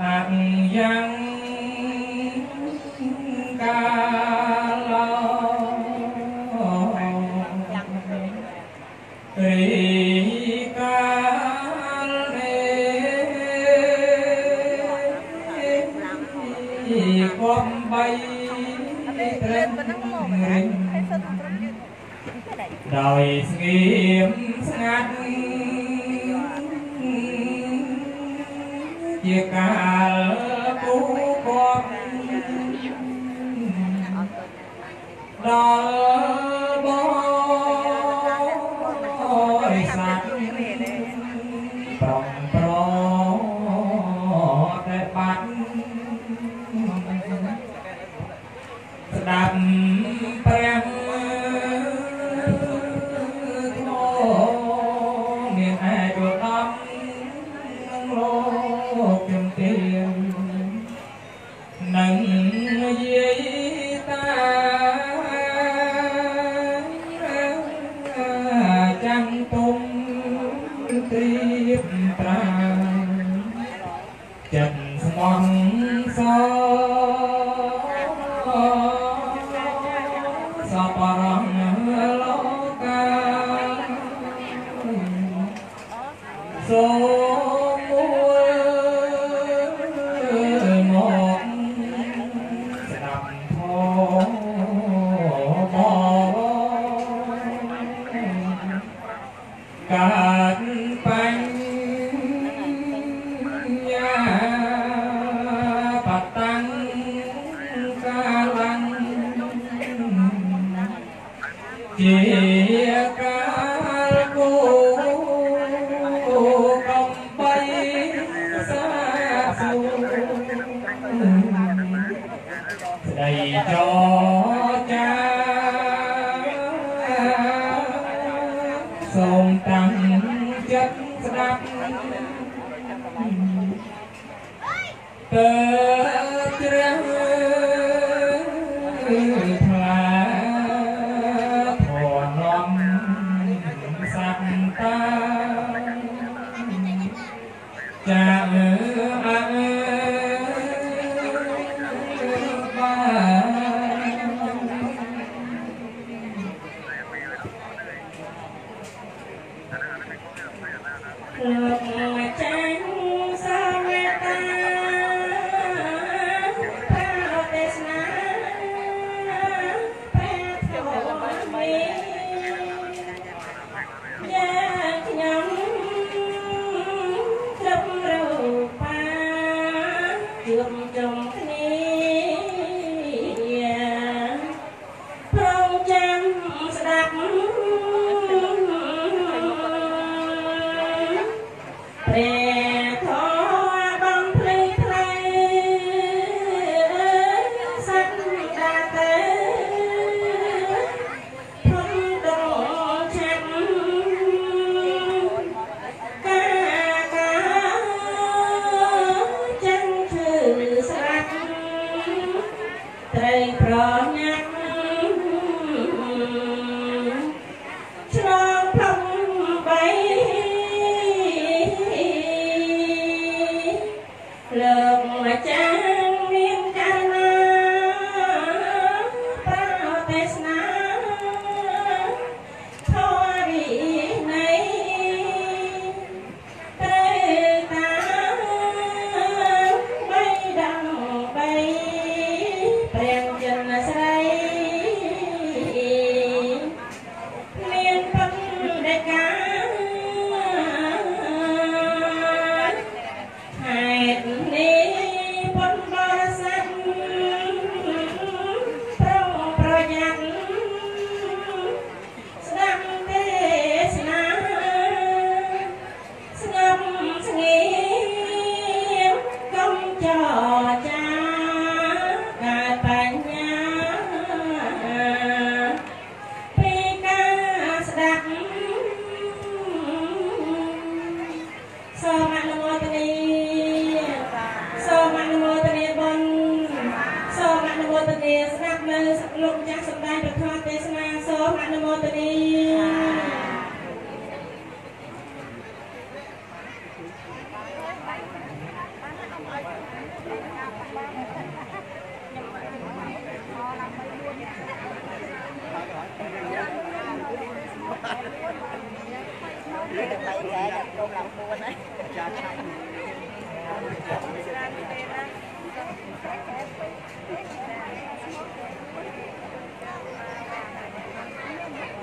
អញ្ញ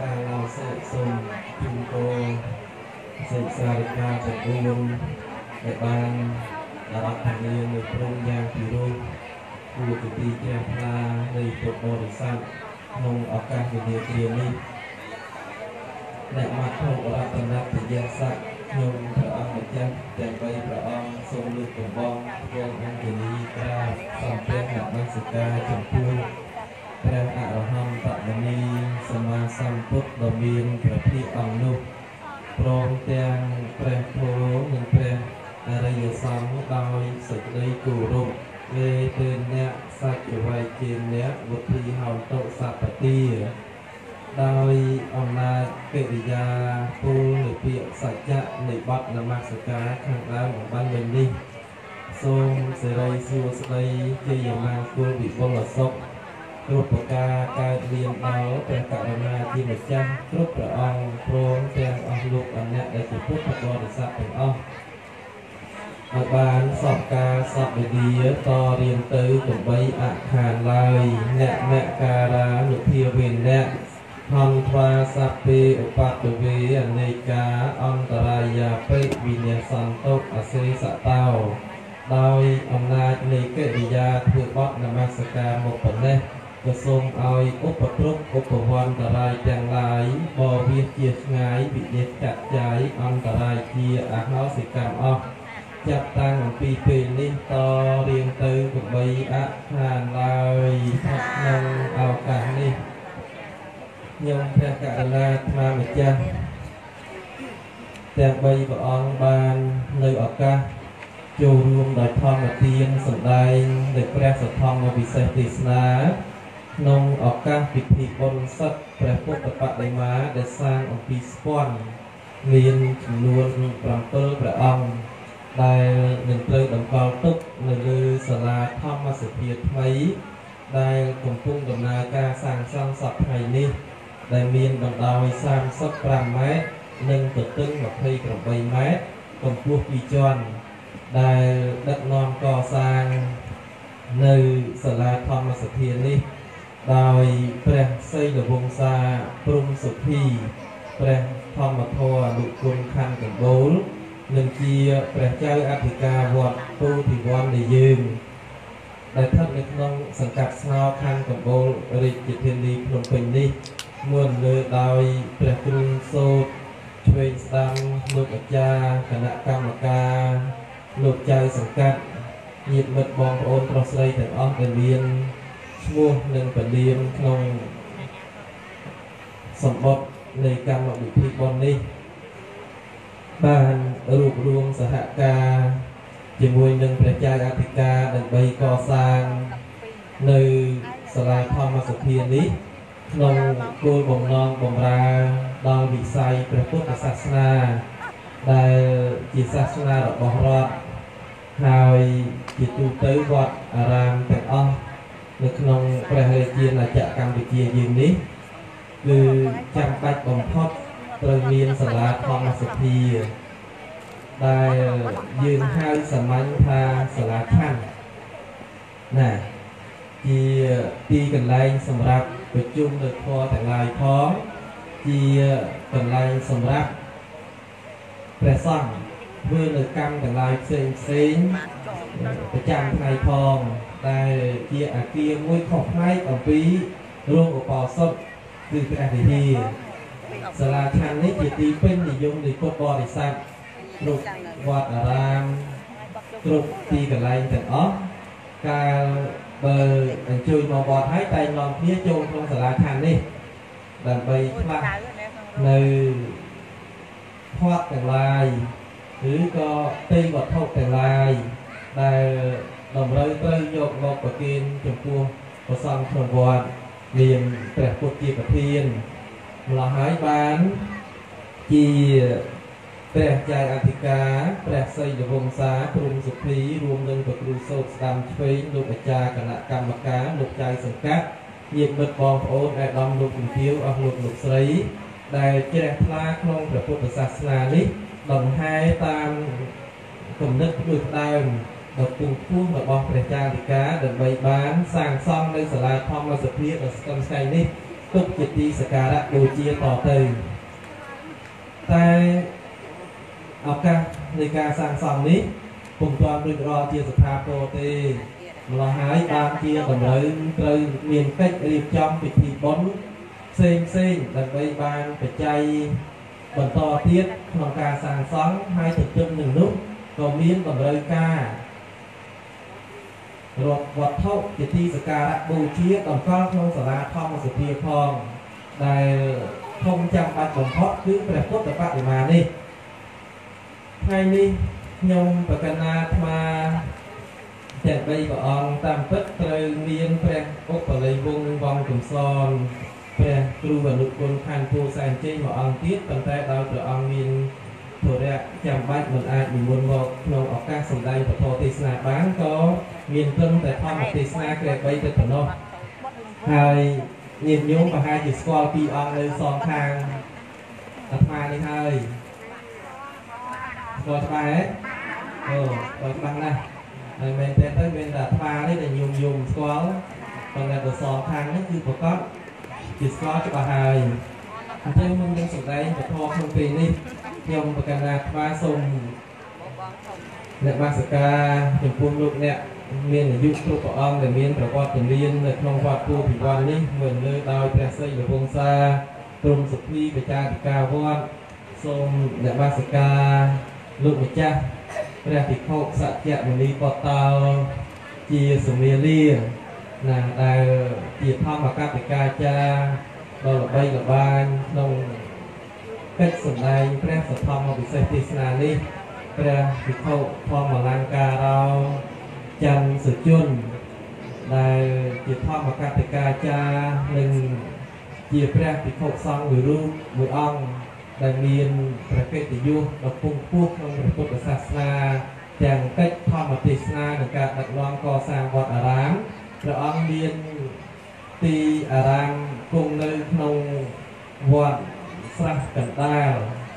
ការឡោសេកសុំជូនពរសេកសារិកាទាំង4ដែលបានអារម្មណ៍ធានានៅព្រំយ៉ាងពិរោះគួរជាទីជ្រះថ្លានៃពុទ្ធបរិស័ទក្នុងឱកាសវិញ្ញាគ្រានេះអ្នកមកក្នុងរតនតយស័ក្តិខ្ញុំព្រះអង្គម្ចាស់ទាំងបីព្រះអង្គសូមលើកដំបងធ្វើអង្គនីក្រាបសំពះនមស្ការចំពោះ ព្រះអរហន្តតមនីសម្មាសម្ពុទ្ធដ៏មានព្រះភិក្ខអង្គនោះព្រមទាំងព្រះធម៌និងព្រះអរិយសង្ឃដោយសេចក្តីគោរពវេទិអ្នកសច្ចវៃជាអ្នកវុទ្ធីហោតុសពទាដោយអំណាចកិរិយាពលនៃពាក្យសច្ចៈនៃបទនមស្ការខាងដើមបំបញ្ញមិញនេះសូមសេរីសួស្តីជាយមាគុលវិបុលសុខ គ្រប់ប្រការកើតមានដល់ព្រះករុណាជាម្ចាស់គ្រប់ព្រះអង្គព្រមទាំងអស់លោកអអ្នកដែលជាពុទ្ធបរិស័ទទាំងអស់ឲ្យបានសពការសពវិធាតរៀនទៅកុំបីអខានឡើយអ្នកមការានុភាវេអ្នកហន្ត្វាសព្ពេឧបតវេអនេកាអន្តរាយាបិវិញ្ញាសន្តុអសេសតោដោយអំណាចនៃកិរិយាធ្វើបទនមស្ការមកប៉ុណ្ណេះ ក៏សូមឲ្យឧបទ្រពឧបវន្តរាយទាំងឡាយបរិវិជាឆ្ងាយវិនិច្ឆ័យចាយអន្តរាយជាអហោសិកម្មអស់ចាប់តាំងអំពីពេលនេះតរៀងទៅកបីអខានឡើយក្នុងឱកាសនេះខ្ញុំព្រះករុណាអាត្មាម្ចាស់ទាំង3ព្រះអង្គបាននៅឱកាសចូលរួមដោយធម្មទានសម្ដែងនៃព្រះសទ្ធម្មវិសេសទេសនា ក្នុងឱកាសពិធីបុណ្យសឹកព្រះពុទ្ធបដិមាដែលសាងអំពីស្ពាន់មានចំនួន7ព្រះអង្គដែលនឹងត្រូវតម្កល់ទុកនៅលើសាលាធម្មសភាថ្មី ដែលកំពុងដំណើរការសាងសង់សប្តាហ៍នេះ ដែលមានបណ្ដោយ35ម៉ែត្រនិងទទឹង28ម៉ែត្រកម្ពស់2ជាន់ដែលដឹកនាំកសាងនៅសាលាធម្មសភានេះ ដោយព្រះសីលវង្សាព្រំសុភីព្រះធម្មធរអនុគុណខណ្ឌកំបូលនិងជាព្រះចៅអធិការវត្តពោធិវ័ននៃយើងដែលស្ថិតនៅក្នុងសង្កាត់ស្នោខណ្ឌកំបូលរាជធានីភ្នំពេញនេះមួនលើដោយព្រះគ្រូសូត្រឆ្វេងស្ដាំលោកអាចារ្យគណៈកម្មការលោកចៅសង្កាត់ញាតិមិត្តបងប្អូនប្រុសស្រីទាំងអស់ដែលមាន ឈ្មោះនិងពលានក្នុងសម្បត្តិនៃកម្មវិធីបុណ្យនេះ បានរួបរวมសហការជាមួយនឹងព្រះចៅអធិការដើម្បីកសាងនៅសាលាធម្មសភានេះក្នុងគោលបំណងបម្រើដល់វិស័យព្រះពុទ្ធសាសនា ដែលជាសាសនារបស់រដ្ឋហើយជាទូទៅវត្តអារាមទាំងអស់ នៅក្នុងព្រះរាជាណាចក្រកម្ពុជាយើងនេះគឺចាំបាច់បំផុតត្រូវមានសាលាធម្មសភាដែលយើងហៅសាមញ្ញថាសាលាខណ្ឌណាជាទីកន្លែងសម្រាប់ប្រជុំលើធម៌ទាំងឡាយផងជាកន្លែងសម្រាប់ព្រះសង្ឃធ្វើនៅកម្មទាំងឡាយផ្សេងផ្សេងប្រចាំថ្ងៃផង តែជាអាគារមួយខុសផ្នែកអំពីរោងឧបោសថគឺព្រះវិហារសាលាឆាន់នេះជាទីពេញនិយមនៃពុទ្ធបរិស័ទគ្រប់វត្តអារាមគ្រប់ទីកន្លែងទាំងអស់កាលបើអញ្ជើញមកវត្តហើយតែនាំគ្នាចូលក្នុងសាលាឆាន់នេះដើម្បីខ្លះនៅផាត់ទាំងឡាយឬក៏ពេញវត្ថុទាំងឡាយដែល តម្រូវត្រូវយកមកប្រគេនចំពោះព្រះសង្ឃក្នុងវត្តមានព្រះពុទ្ធជាប្រធានម្ល៉េះហើយបានជាព្រះចៅអធិការព្រះសីលវង្សាព្រំសុភីរួមនឹងព្រះគ្រូសោតស្ដាំឆ្វេងលោកអាចារ្យគណៈកម្មការលោកចៅសង្កាត់ញាតិមិត្តបងប្អូនអាដាមលោកជំទាវអស់លោកលោកស្រី ដែលជ្រះថ្លាក្នុងព្រះពុទ្ធសាសនានេះដង្ហែតាមគំនិតដូចដើម ដ៏ពងពោះរបស់ព្រះចារិកាដើម្បីបានសាងសង់នៅសាលាធម្មសភាដ៏ស្កឹមស្កៃនេះទុកជាទីសក្ការៈបូជាតទៅតែឱកាសនៃការសាងសង់នេះពុំទាន់រួចរាល់ជាស្ថាពរទេម្ល៉េះហើយបានជាតម្រូវត្រូវមានកិច្ចរៀបចំពិធីបុណ្យផ្សេងផ្សេងដើម្បីបានបច្ច័យបន្តទៀតក្នុងការសាងសង់ហើយទន្ទឹមនឹងនោះក៏មានតម្រូវការ រដ្ឋវត្ថុជាទីសក្ការៈបូជាតម្កល់ក្នុងសាលាធម្មសភាផងដែលធំចាំបាច់បំផុតគឺព្រះពុទ្ធបដិមានេះថ្ងៃនេះខ្ញុំប្រកាសណាអាត្មាទាំងបីព្រះអង្គតាមពិតត្រូវមានព្រះឧបល័យវង្សវងកំសនព្រះគ្រូអនុគុណខណ្ឌពូសែនជ័យមួយអង្គទៀតប៉ុន្តែដោយព្រះអង្គមាន ធរៈចាំបាច់មិនអាចនិមន្តមកក្នុងឱកាសសម្ដែងពធទេសនាបានក៏មានត្រឹមតែធម្មទេសនាក្រែ3ទៅប៉ុណ្ណោះហើយញាតិញោមប្រហែលជាស្គាល់ពីរអង្គនៅសងខាងអាត្មានេះហើយស្គាល់ច្បាស់ហ៎អូស្គាល់ច្បាស់ណាស់ហើយមែនទេទៅមានតែអាត្មានេះដែលញោមញោមស្គាល់ប៉ុន្តែបើសងខាងនេះគឺប្រកបជាស្គាល់ច្បាស់ហើយអញ្ចឹងមុននឹងសម្ដែងពធក្នុងពេលនេះ ខ្ញុំប្រកាសថាអាត្មាសូមអ្នកបាសកាចំពោះលោកអ្នកមានអាយុគ្រប់ព្រះអង្គដែលមានប្រវត្តិលាននៅក្នុងវត្តពូពិវត្តនេះមើលលើដោយព្រះសីលវង្សាព្រមសុភីបច្ចាធិការវត្តសូមអ្នកបាសកាលោកម្ចាស់ព្រះភិក្ខុសច្ចៈមុនីបតោជាសមាលាណាដែលជាធម្មកតិកាចារដ៏ល្បីល្បាញក្នុង កិច្ចសម្ដែងព្រះសទ្ធម្មវិសេសទេសនានេះព្រះភិក្ខុធម្មលង្ការោច័ន្ទសុជនដែលជាធម្មកតិកាចារនិងជាព្រះភិក្ខុសង្ឃមួយរូបមួយអង្គដែលមានព្រះកិត្តិយសដ៏ពងពោះក្នុងព្រះពុទ្ធសាសនាទាំងកិច្ចធម្មទេសនានិងការដឹកនាំកសាងវត្តអារាមព្រះអង្គមានទីអារាមគង់នៅក្នុងវត្ត ស្រះកណ្ដាល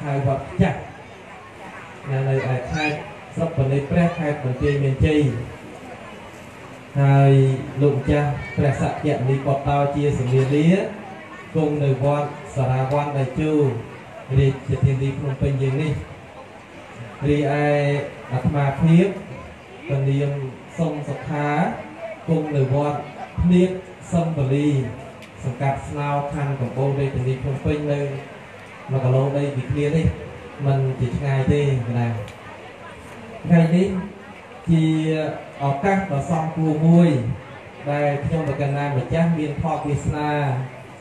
ហៅវត្តចាស់នៅនៅឯខេត្តស្រុកបនិព្រះខេត្តបន្ទាយមានជ័យហើយលោកម្ចាស់ព្រះសក្យនីបតោជាសមាលាគង់នៅវត្តសារាវ័នដៃជូរាជធានីភ្នំពេញយើងនេះរីឯអាត្មាភាពពនាមសុំសុខាគង់នៅវត្តភ្នៀកសំបលីសង្កាត់ស្នោខណ្ឌកំពង់រាជធានីភ្នំពេញនៅ 1គីឡូដីពីគ្នានេះมันជាឆ្ងាយទេណាថ្ងៃនេះជាឱកាសដ៏សំគួរមួយដែលខ្ញុំបកណ្ណាម្ចាស់មានផលវាសនា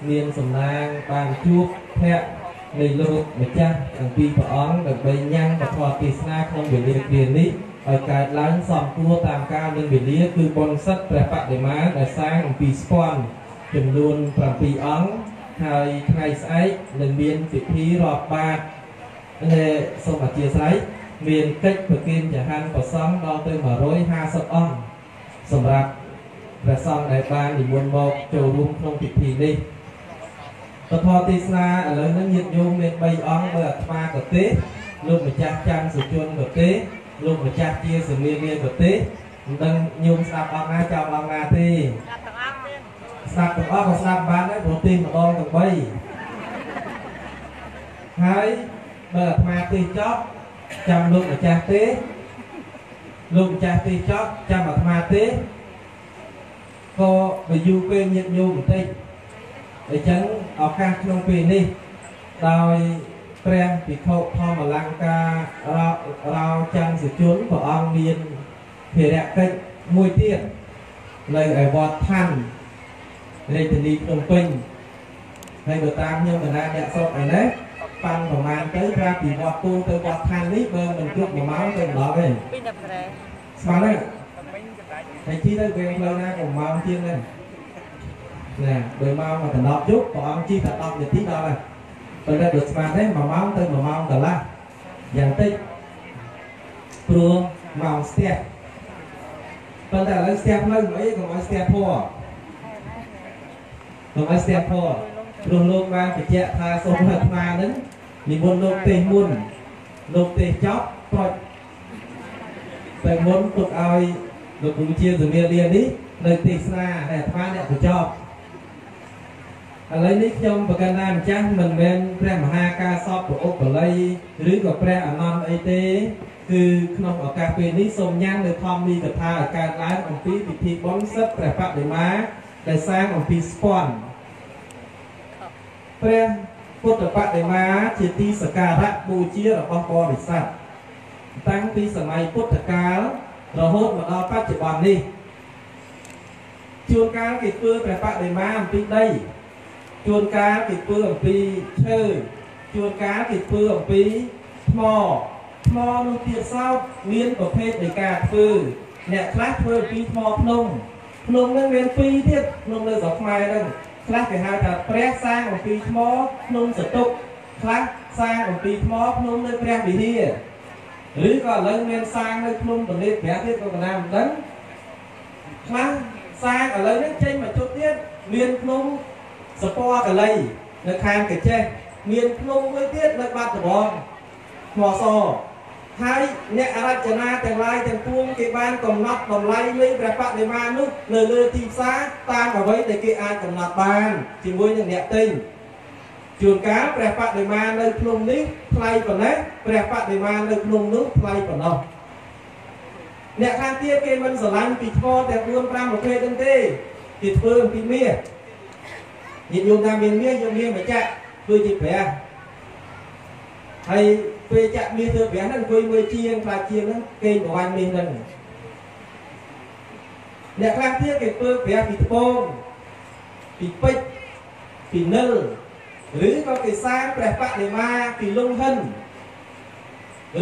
មានសំណាងបានជួបភ័ក្រនៃលោកម្ចាស់ទាំងពីរព្រះអង្គដើម្បីញ៉ាំងពធទេសនាក្នុងវេលាគ្រានេះឲ្យកើតឡើងសំគួរតាមកាលនិងវេលាគឺបុណ្យសិទ្ធព្រះបដិមាដែលសាងអំពីស្ពាន់ចំនួន7អង្គ ហើយថ្ងៃស្អែកនឹងមានពិធីរាប់បាតនៃសូមអធិស្ឋានមានកិច្ចប្រគិនចហានប្រសង់ដល់ទៅ150អង្គសម្រាប់ព្រះសង្ឃដែលបាននិមន្តមកចូលរួមក្នុងពិធីនេះពធទេសនាឥឡូវនេះញាតិញោមមាន3អង្គបើអាត្មាក៏ទេលោកម្ចាស់ច័ន្ទសុជនក៏ទេលោកម្ចាស់ជាសមាលាក៏ទេមិនដឹងញោមស្ដាប់អង្គណាចាំអង្គណាទេស្ដាប់ទាំងអ ស់ក៏ស្ដាប់បានដែរព្រោះទេម្ដងទាំង3ហើយបើអាត្មាទេចប់ចាំលោកម្ចាស់ទេលោកម្ចាស់ទេចប់ចាំអាត្មាទេក៏បើយូរពេលញាតិញោមបន្តិចអញ្ចឹងឱកាសក្នុងពេលនេះដោយព្រះភិក្ខុធម្មលង្ការរោរោច័ន្ទសុជនព្រះអង្គមានភារកិច្ចមួយទៀតនៅឯវត្តឋាន រាជធានីភ្នំពេញហើយបើតាមខ្ញុំកណ្ដាលអ្នកស្រុកឯនេះប៉ាន់ប្រមាណទៅប្រាប់ពីវត្តទូនទៅវត្តឋាននេះបើមិនគ្រប់1ម៉ោងទៅម្ដងទេពីតែប្រែស្មានទេហើយជីទៅវិញផ្លូវណាក៏ម៉ោងជាងដែរណាបើម៉ោងមកតំណប់យប់ព្រះអង្គជិះតែ10នាទីដល់ហើយប៉ុន្តែដូចស្មានទេ1ម៉ោងទៅ1ម៉ោងកន្លះយ៉ាងតិចព្រោះម៉ោងស្ទះប៉ុន្តែឥឡូវស្ទះផ្លូវមិនអីកុំឲ្យស្ទះធัว កុំឲ្យស្ទះធัวព្រោះលោកបានបញ្ជាក់ថាសូមអាត្មានឹងនិមន្តលោកទេសមុនលោកទេសចប់ប្រុចតែមុនទុកឲ្យលោកគ្រូជាសមាលានេះនៅទេសនាតែអាត្មាអ្នកបញ្ចប់ឥឡូវនេះខ្ញុំប្រកាសថាម្ចាស់មិនមែនព្រះមហាការសពប្រឧបល័យឬក៏ព្រះអនន្តអីទេគឺក្នុងឱកាសពេលនេះសូមញ៉ាំងនៅធម្មនីកថាឲ្យកើតឡើងអំពីពិធីបុណ្យសិទ្ធព្រះបដិមា ដែលសាងអំពីស្ពាន់ព្រះពុទ្ធបដិមាជាទីសក្ការៈបូជារបស់បរិស័ទតាំងពីសម័យពុទ្ធកាលរហូតមកដល់បច្ចុប្បន្ននេះជួនកាលគេធ្វើព្រះបដិមាអំពីដីជួនកាលគេធ្វើអំពីឈើជួនកាលគេធ្វើអំពីថ្មថ្មនោះទៀតសោតមានប្រភេទនៃការធ្វើអ្នកខ្លះធ្វើអំពីថ្មភ្នំ ភ្នំនឹងមានពីរទៀតភ្នំនៅស្រុកខ្មែរហ្នឹងខ្លះគេហៅថាព្រះសាងអំពីថ្មភ្នំសតុកខ្លះសាងអំពីថ្មភ្នំនៅព្រះវិហារឬក៏ឥឡូវមានសាងនៅភ្នំទន្លេព្រះទៀតក៏កណាមិនដឹងខ្លះសាងឥឡូវនេះចេញមកជុតទៀតមានភ្នំសពរកលីនៅខាងកញ្ចេះមានភ្នំមួយទៀតនៅបាត់ដំបងថ្មស ហើយអ្នកអរចនាទាំងឡាយទាំងពួងគេបានកំណត់តម្លៃលេខព្រះបដិមានោះនៅលើទីផ្សារតាមអ្វីដែលគេអាចកំណត់បានជាមួយនឹងអ្នកទិញជួនកាលព្រះបដិមានៅភ្នំនេះថ្លៃប៉ុណ្ណេះព្រះបដិមានៅភ្នំនោះថ្លៃប៉ុណ្ណោះអ្នកខាងទៀតគេមិនស្រឡាញ់ពីថ្មទាំង4 5ប្រភេទហ្នឹងទេគេធ្វើអំពីមាសញាតិញោមថាមានមាសយកមាសមកចាក់ធ្វើជាព្រះហើយ ពេលចាក់មាសធ្វើប្រាំហ្នឹងអង្គុយមើលជាងខ្លាចជាងហ្នឹងគេប្រវាញ់មាសហ្នឹងអ្នកខ្លះទៀតគេធ្វើប្រាំពីត្បូងពីពេជ្រពីនិលឬក៏គេសាងព្រះបដិមាពីលង្ហិន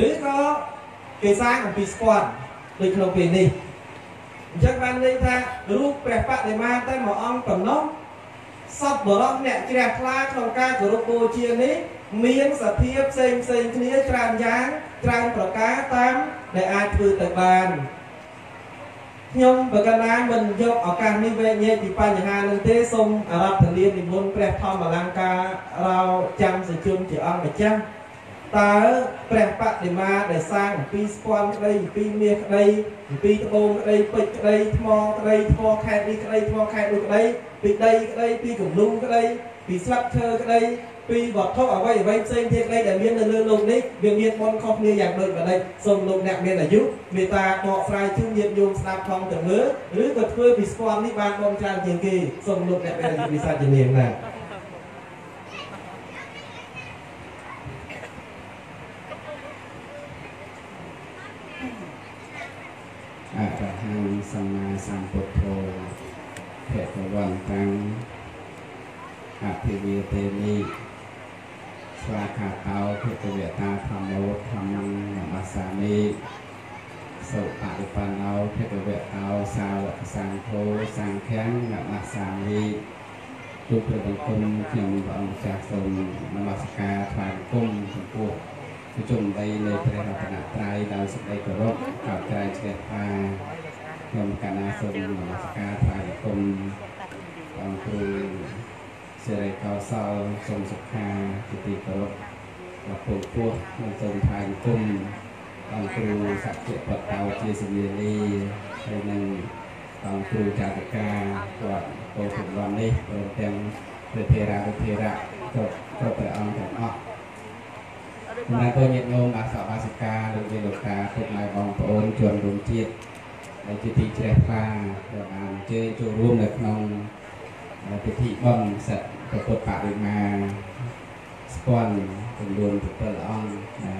ឬក៏គេសាងអំពីស្ពាន់ដូចក្នុងពេលនេះអញ្ចឹងបានន័យថារូបព្រះបដិមាតែមួយអង្គប៉ុណ្ណោះសពបរោះអ្នកជ្រះថ្លាក្នុងការគោរពបូជានេះ មានសភាពផ្សេងផ្សេងគ្នាច្រើនយ៉ាងច្រើនប្រការតាមដែលអាចធ្វើទៅបានខ្ញុំបកណាមិនយកឱកាសនេះវែកញែកពីបញ្ហានឹងទេសូមអារាធនានិមន្តព្រះធម្មអលង្ការរោចាំសជនជាអង្គម្ចាស់តើព្រះបដិមាដែលសាងអំពីស្ពាន់ក្តីអំពីមាសក្តីអំពីត្បូងក្តីពេជ្រក្តីថ្មក្តីថ្មខេតនេះក្តីថ្មខេតនោះក្តីពីដីក្តីពីគំនូក្តីពីស្លឹកឈើក្តី ពីវត្ថុអ្វីអ្វីផ្សេងទៀតក្តីដែលមាននៅលើលោកនេះវាមានបនខុសគ្នាយ៉ាងដូចបណ្ដេចសូមលោកអ្នកមានអាយុមេត្តាបកស្រាយជូនញាតិញោមស្ដាប់ផងទៅមើលឬក៏ធ្វើពីស្គាល់នេះបានបនច្រើនជាងគេសូមលោកអ្នកមានអាយុវិសាជនាងណាអរហង្គសម្មាសម្ពុទ្ធោភគវន្តាំងអភិវិទេនី ស្វាខាតោភគវតាធម្មោធម្មងនមសាមិសុបរិបណ្ណោភគវតោសាវកសង្ឃោសង្ឃាំងនមសាមិទូព្រះបង្គំខ្ញុំព្រះអង្គចាស់សូមនមស្ការថ្វាយបង្គំចំពោះប្រជុំដីនៃព្រះរតនត្រ័យដោយសេចក្តីគោរពកោតក្រែងជ្រះថ្លាខ្ញុំកណាសូមនមស្ការថ្វាយបង្គំអង្គគ្រូ សិរីកោសលសូមសុខាជាទីគោរពដល់ពុទ្ធពោះខ្ញុំសូមថ្វាយបង្គំអង្គគ្រូសក្តិបតោជាសញ្ញានីហើយនឹងអង្គគ្រូចាតកាគាត់ពោធិវន្តនេះព្រមទាំងព្រះធេរាវិធេរៈគ្រប់គ្រប់ព្រះអង្គទាំងអស់សម្រាប់ពលញាតិញោមអាសបាសិកាលោកយាយលោកតាពុកម៉ែបងប្អូនជនរួមជាតិដែលជាទីជ្រះថ្លាដែលបានអញ្ជើញចូលរួមនៅក្នុង ពិធីបុណ្យសិទ្ធិព្រះពុទ្ធបរិមាស្ពាន់ចំនួន7អង្គណា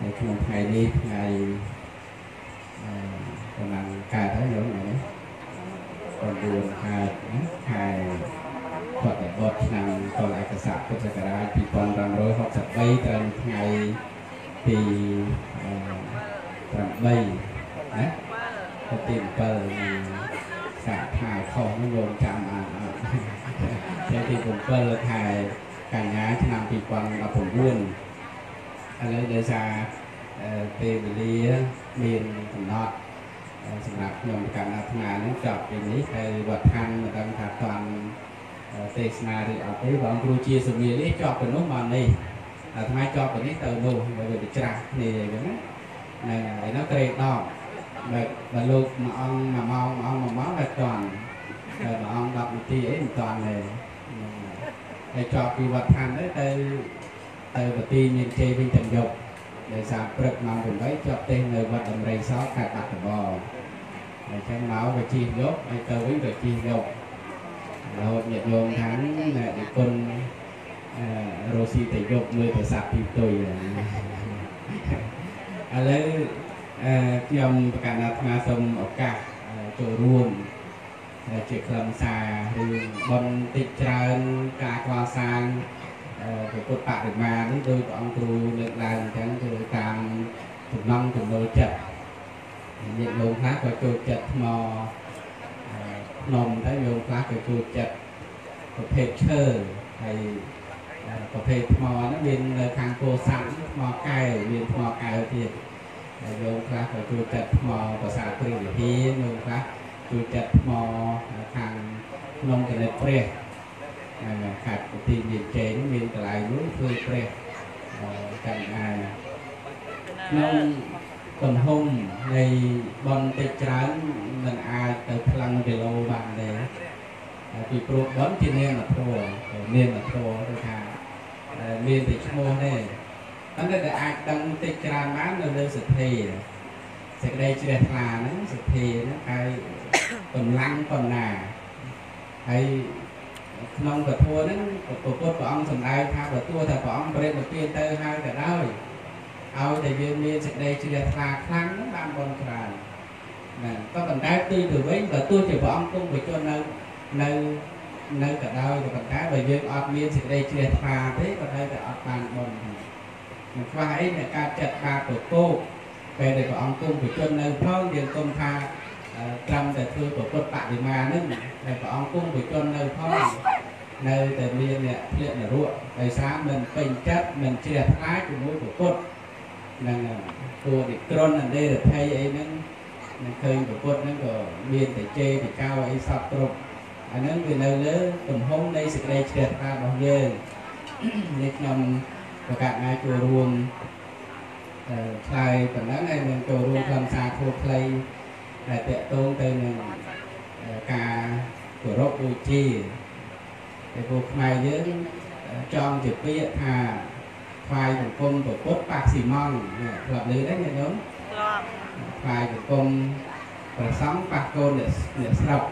នៅក្នុងថ្ងៃនេះថ្ងៃអឺកំពុងកើតហើយញោមណា9កើតខែបដិបត្តិឆ្នាំកលឯកសារពុទ្ធសករាជ2563ត្រឹមថ្ងៃទី8ណាទី7 នៃសាខាខុសនោះលោកចាំបានអត់ថ្ងៃទី7ខែកញ្ញាឆ្នាំ2019ឥឡូវដោយសារពេលវេលាមានកំណត់សម្រាប់ខ្ញុំកម្មអាត្មានឹងចប់ពីនេះហើយវត្តឋានមិនដឹងថាតាន់ទេសនាឬអត់ទេបងគ្រូជាសមានេះជាប់ទៅនោះមកនេះអាថ្មជាប់ទៅនេះទៅនោះបើវាច្រាស់គ្នាអញ្ចឹងណាហ្នឹងហើយនោះក្រេដក បើបើលោកមួយអង្គមួយម៉ោងមួយអង្គមួយម៉ោងតែតន់តែមួយអង្គ10នាទីអីមិនតន់ទេហើយជាប់ពីវត្តឋានទៅទៅទៅបទីមានជ័យវិញទាំងយប់ដោយសារព្រឹកម៉ោង8ជាប់ទេសនៅវត្តដំរីសខេត្តបាត់ដំបងអញ្ចឹងមកវាជិះយប់ហើយទៅវិញវាជិះយប់រហូតញាតិញោមខាងអ្នកនិគុណអឺរស់ស៊ីតែយប់មើលប្រសាទពីផ្ទុយឥឡូវអឺ ខ្ញុំប្រកាសអាត្មាសូមឱកាសចូលរួមជាខ្លឹមសាររឿងបនតិចច្រើនការកសាងព្រះពុទ្ធបរិមានេះដោយព្រះអង្គគ្រូលើកឡើងអញ្ចឹងគឺតាមចំណងចំណូលចិត្តញាតិញោមខ្លះក៏ចូលចិត្តថ្មភ្នំទៅញោមខ្លះក៏ចូលចិត្តប្រភេទឈើហើយប្រភេទថ្មហ្នឹងមាននៅខាងពោធិ៍សាត់ថ្មកែវមានថ្មកែវទៀតហើ យញោមខ្លះក៏ចូលចិត្តថ្មប្រាសាទព្រះវិហារញោមខ្លះចូលចិត្តថ្មខាងភ្នំកនិតព្រះហើយខេត្តប្រទីមានជ័យមានកន្លែងមួយធ្វើព្រះកាន់អាក្នុងទំហំនៃបនតិចច្រើនមិនអាចទៅថ្លឹងគីឡូបានទេពីព្រោះបនជានាមធម៌នាមធម៌គឺថាមានតែឈ្មោះទេ ប៉ុន្តែដែលអាចដឹងតិចច្រើនបាននៅលើសទ្ធាសេចក្តីជ្រះថ្លាហ្នឹងសទ្ធាហ្នឹងហើយកម្លាំងប៉ុណ្ណាហើយក្នុងពធហ្នឹងពុទ្ធព្រះអង្គសម្ដែងថាបើទោះតែព្រះអង្គប្រេតនិព្វានទៅហើយក៏ដោយឲ្យតែយើងមានសេចក្តីជ្រះថ្លាខ្លាំងហ្នឹងបានបនច្រើនណាក៏ប៉ុន្តែទីទៅវិញបើទោះជាព្រះអង្គគង់បញ្ជន់នៅនៅនៅក៏ដោយក៏ប៉ុន្តែបើយើងអត់មានសេចក្តីជ្រះថ្លាទេក៏នៅតែអត់បានបន មិនខ្វះអីអ្នកការចាត់បាបពពកពេលដែលព្រះអង្គគង់បញ្ជន់នៅផងយើងគុំថាត្រឹមតែធ្វើប្រពុតបដិមាហ្នឹងដែលព្រះអង្គគង់បញ្ជន់នៅផងនៅតែមានអ្នកភ្លាក់នរកដោយសារមិនពេញចិត្តមិនជ្រះថ្លាជាមួយប្រពុតនឹងតួនិក្រនអន្តេរដ្ឋីអីហ្នឹងនឹងឃើញប្រពុតហ្នឹងក៏មានតែជេរតែកោអីសពគ្រប់អាហ្នឹងវានៅលើទំហំនៃសេចក្តីជ្រះថ្លារបស់យើងនេះខ្ញុំ ប្រកាសណាចូលរួមឆ្លើយប៉ុណ្ណឹងហើយនឹងចូលរួមខ្លឹមសារធូរខ្លីដែលតកតងទៅនឹងការគោរពបូជាតែពួកខ្មែរយើងចង់ជាពាក្យថាថ្វាយបង្គំព្រះពុទ្ធបាក់ស៊ីម៉ង់ធ្លាប់ឮដែរញាតិញោមធ្លាប់ថ្វាយបង្គំព្រះសង្ឃបាក់កូនអ្នកស្រុក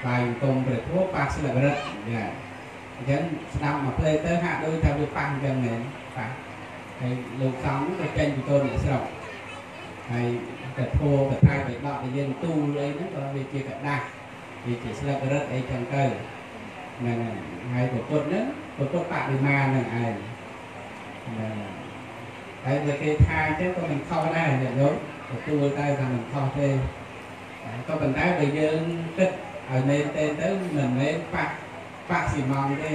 ថ្វាយបង្គំព្រះធម៌បាក់ស្លឹករឹតចា អញ្ចឹងស្ដាប់មកផ្លេទៅហាក់ដូចថាវាប៉ះអញ្ចឹងមែនប៉ះហើយលោកសង្ឃក៏ចេញពីកូនអ្នកស្រុកហើយតែធัวកថាបិដកដែលយើងទូលអីហ្នឹងក៏វាជាกระដាស់វាជាស្លឹករឹតអីចឹងទៅហ្នឹងហើយប្រពុតហ្នឹងប្រពុតបដិមាហ្នឹងឯងហ្នឹងហើយបើគេថាអញ្ចឹងក៏មិនខុសដែរញាតិញោមទទួលតែថាមិនខុសទេក៏ប៉ុន្តែបើយើងគិតឲ្យមែនទេទៅមិនមែនប៉ះ ប៉ះស៊ីម៉ងទេ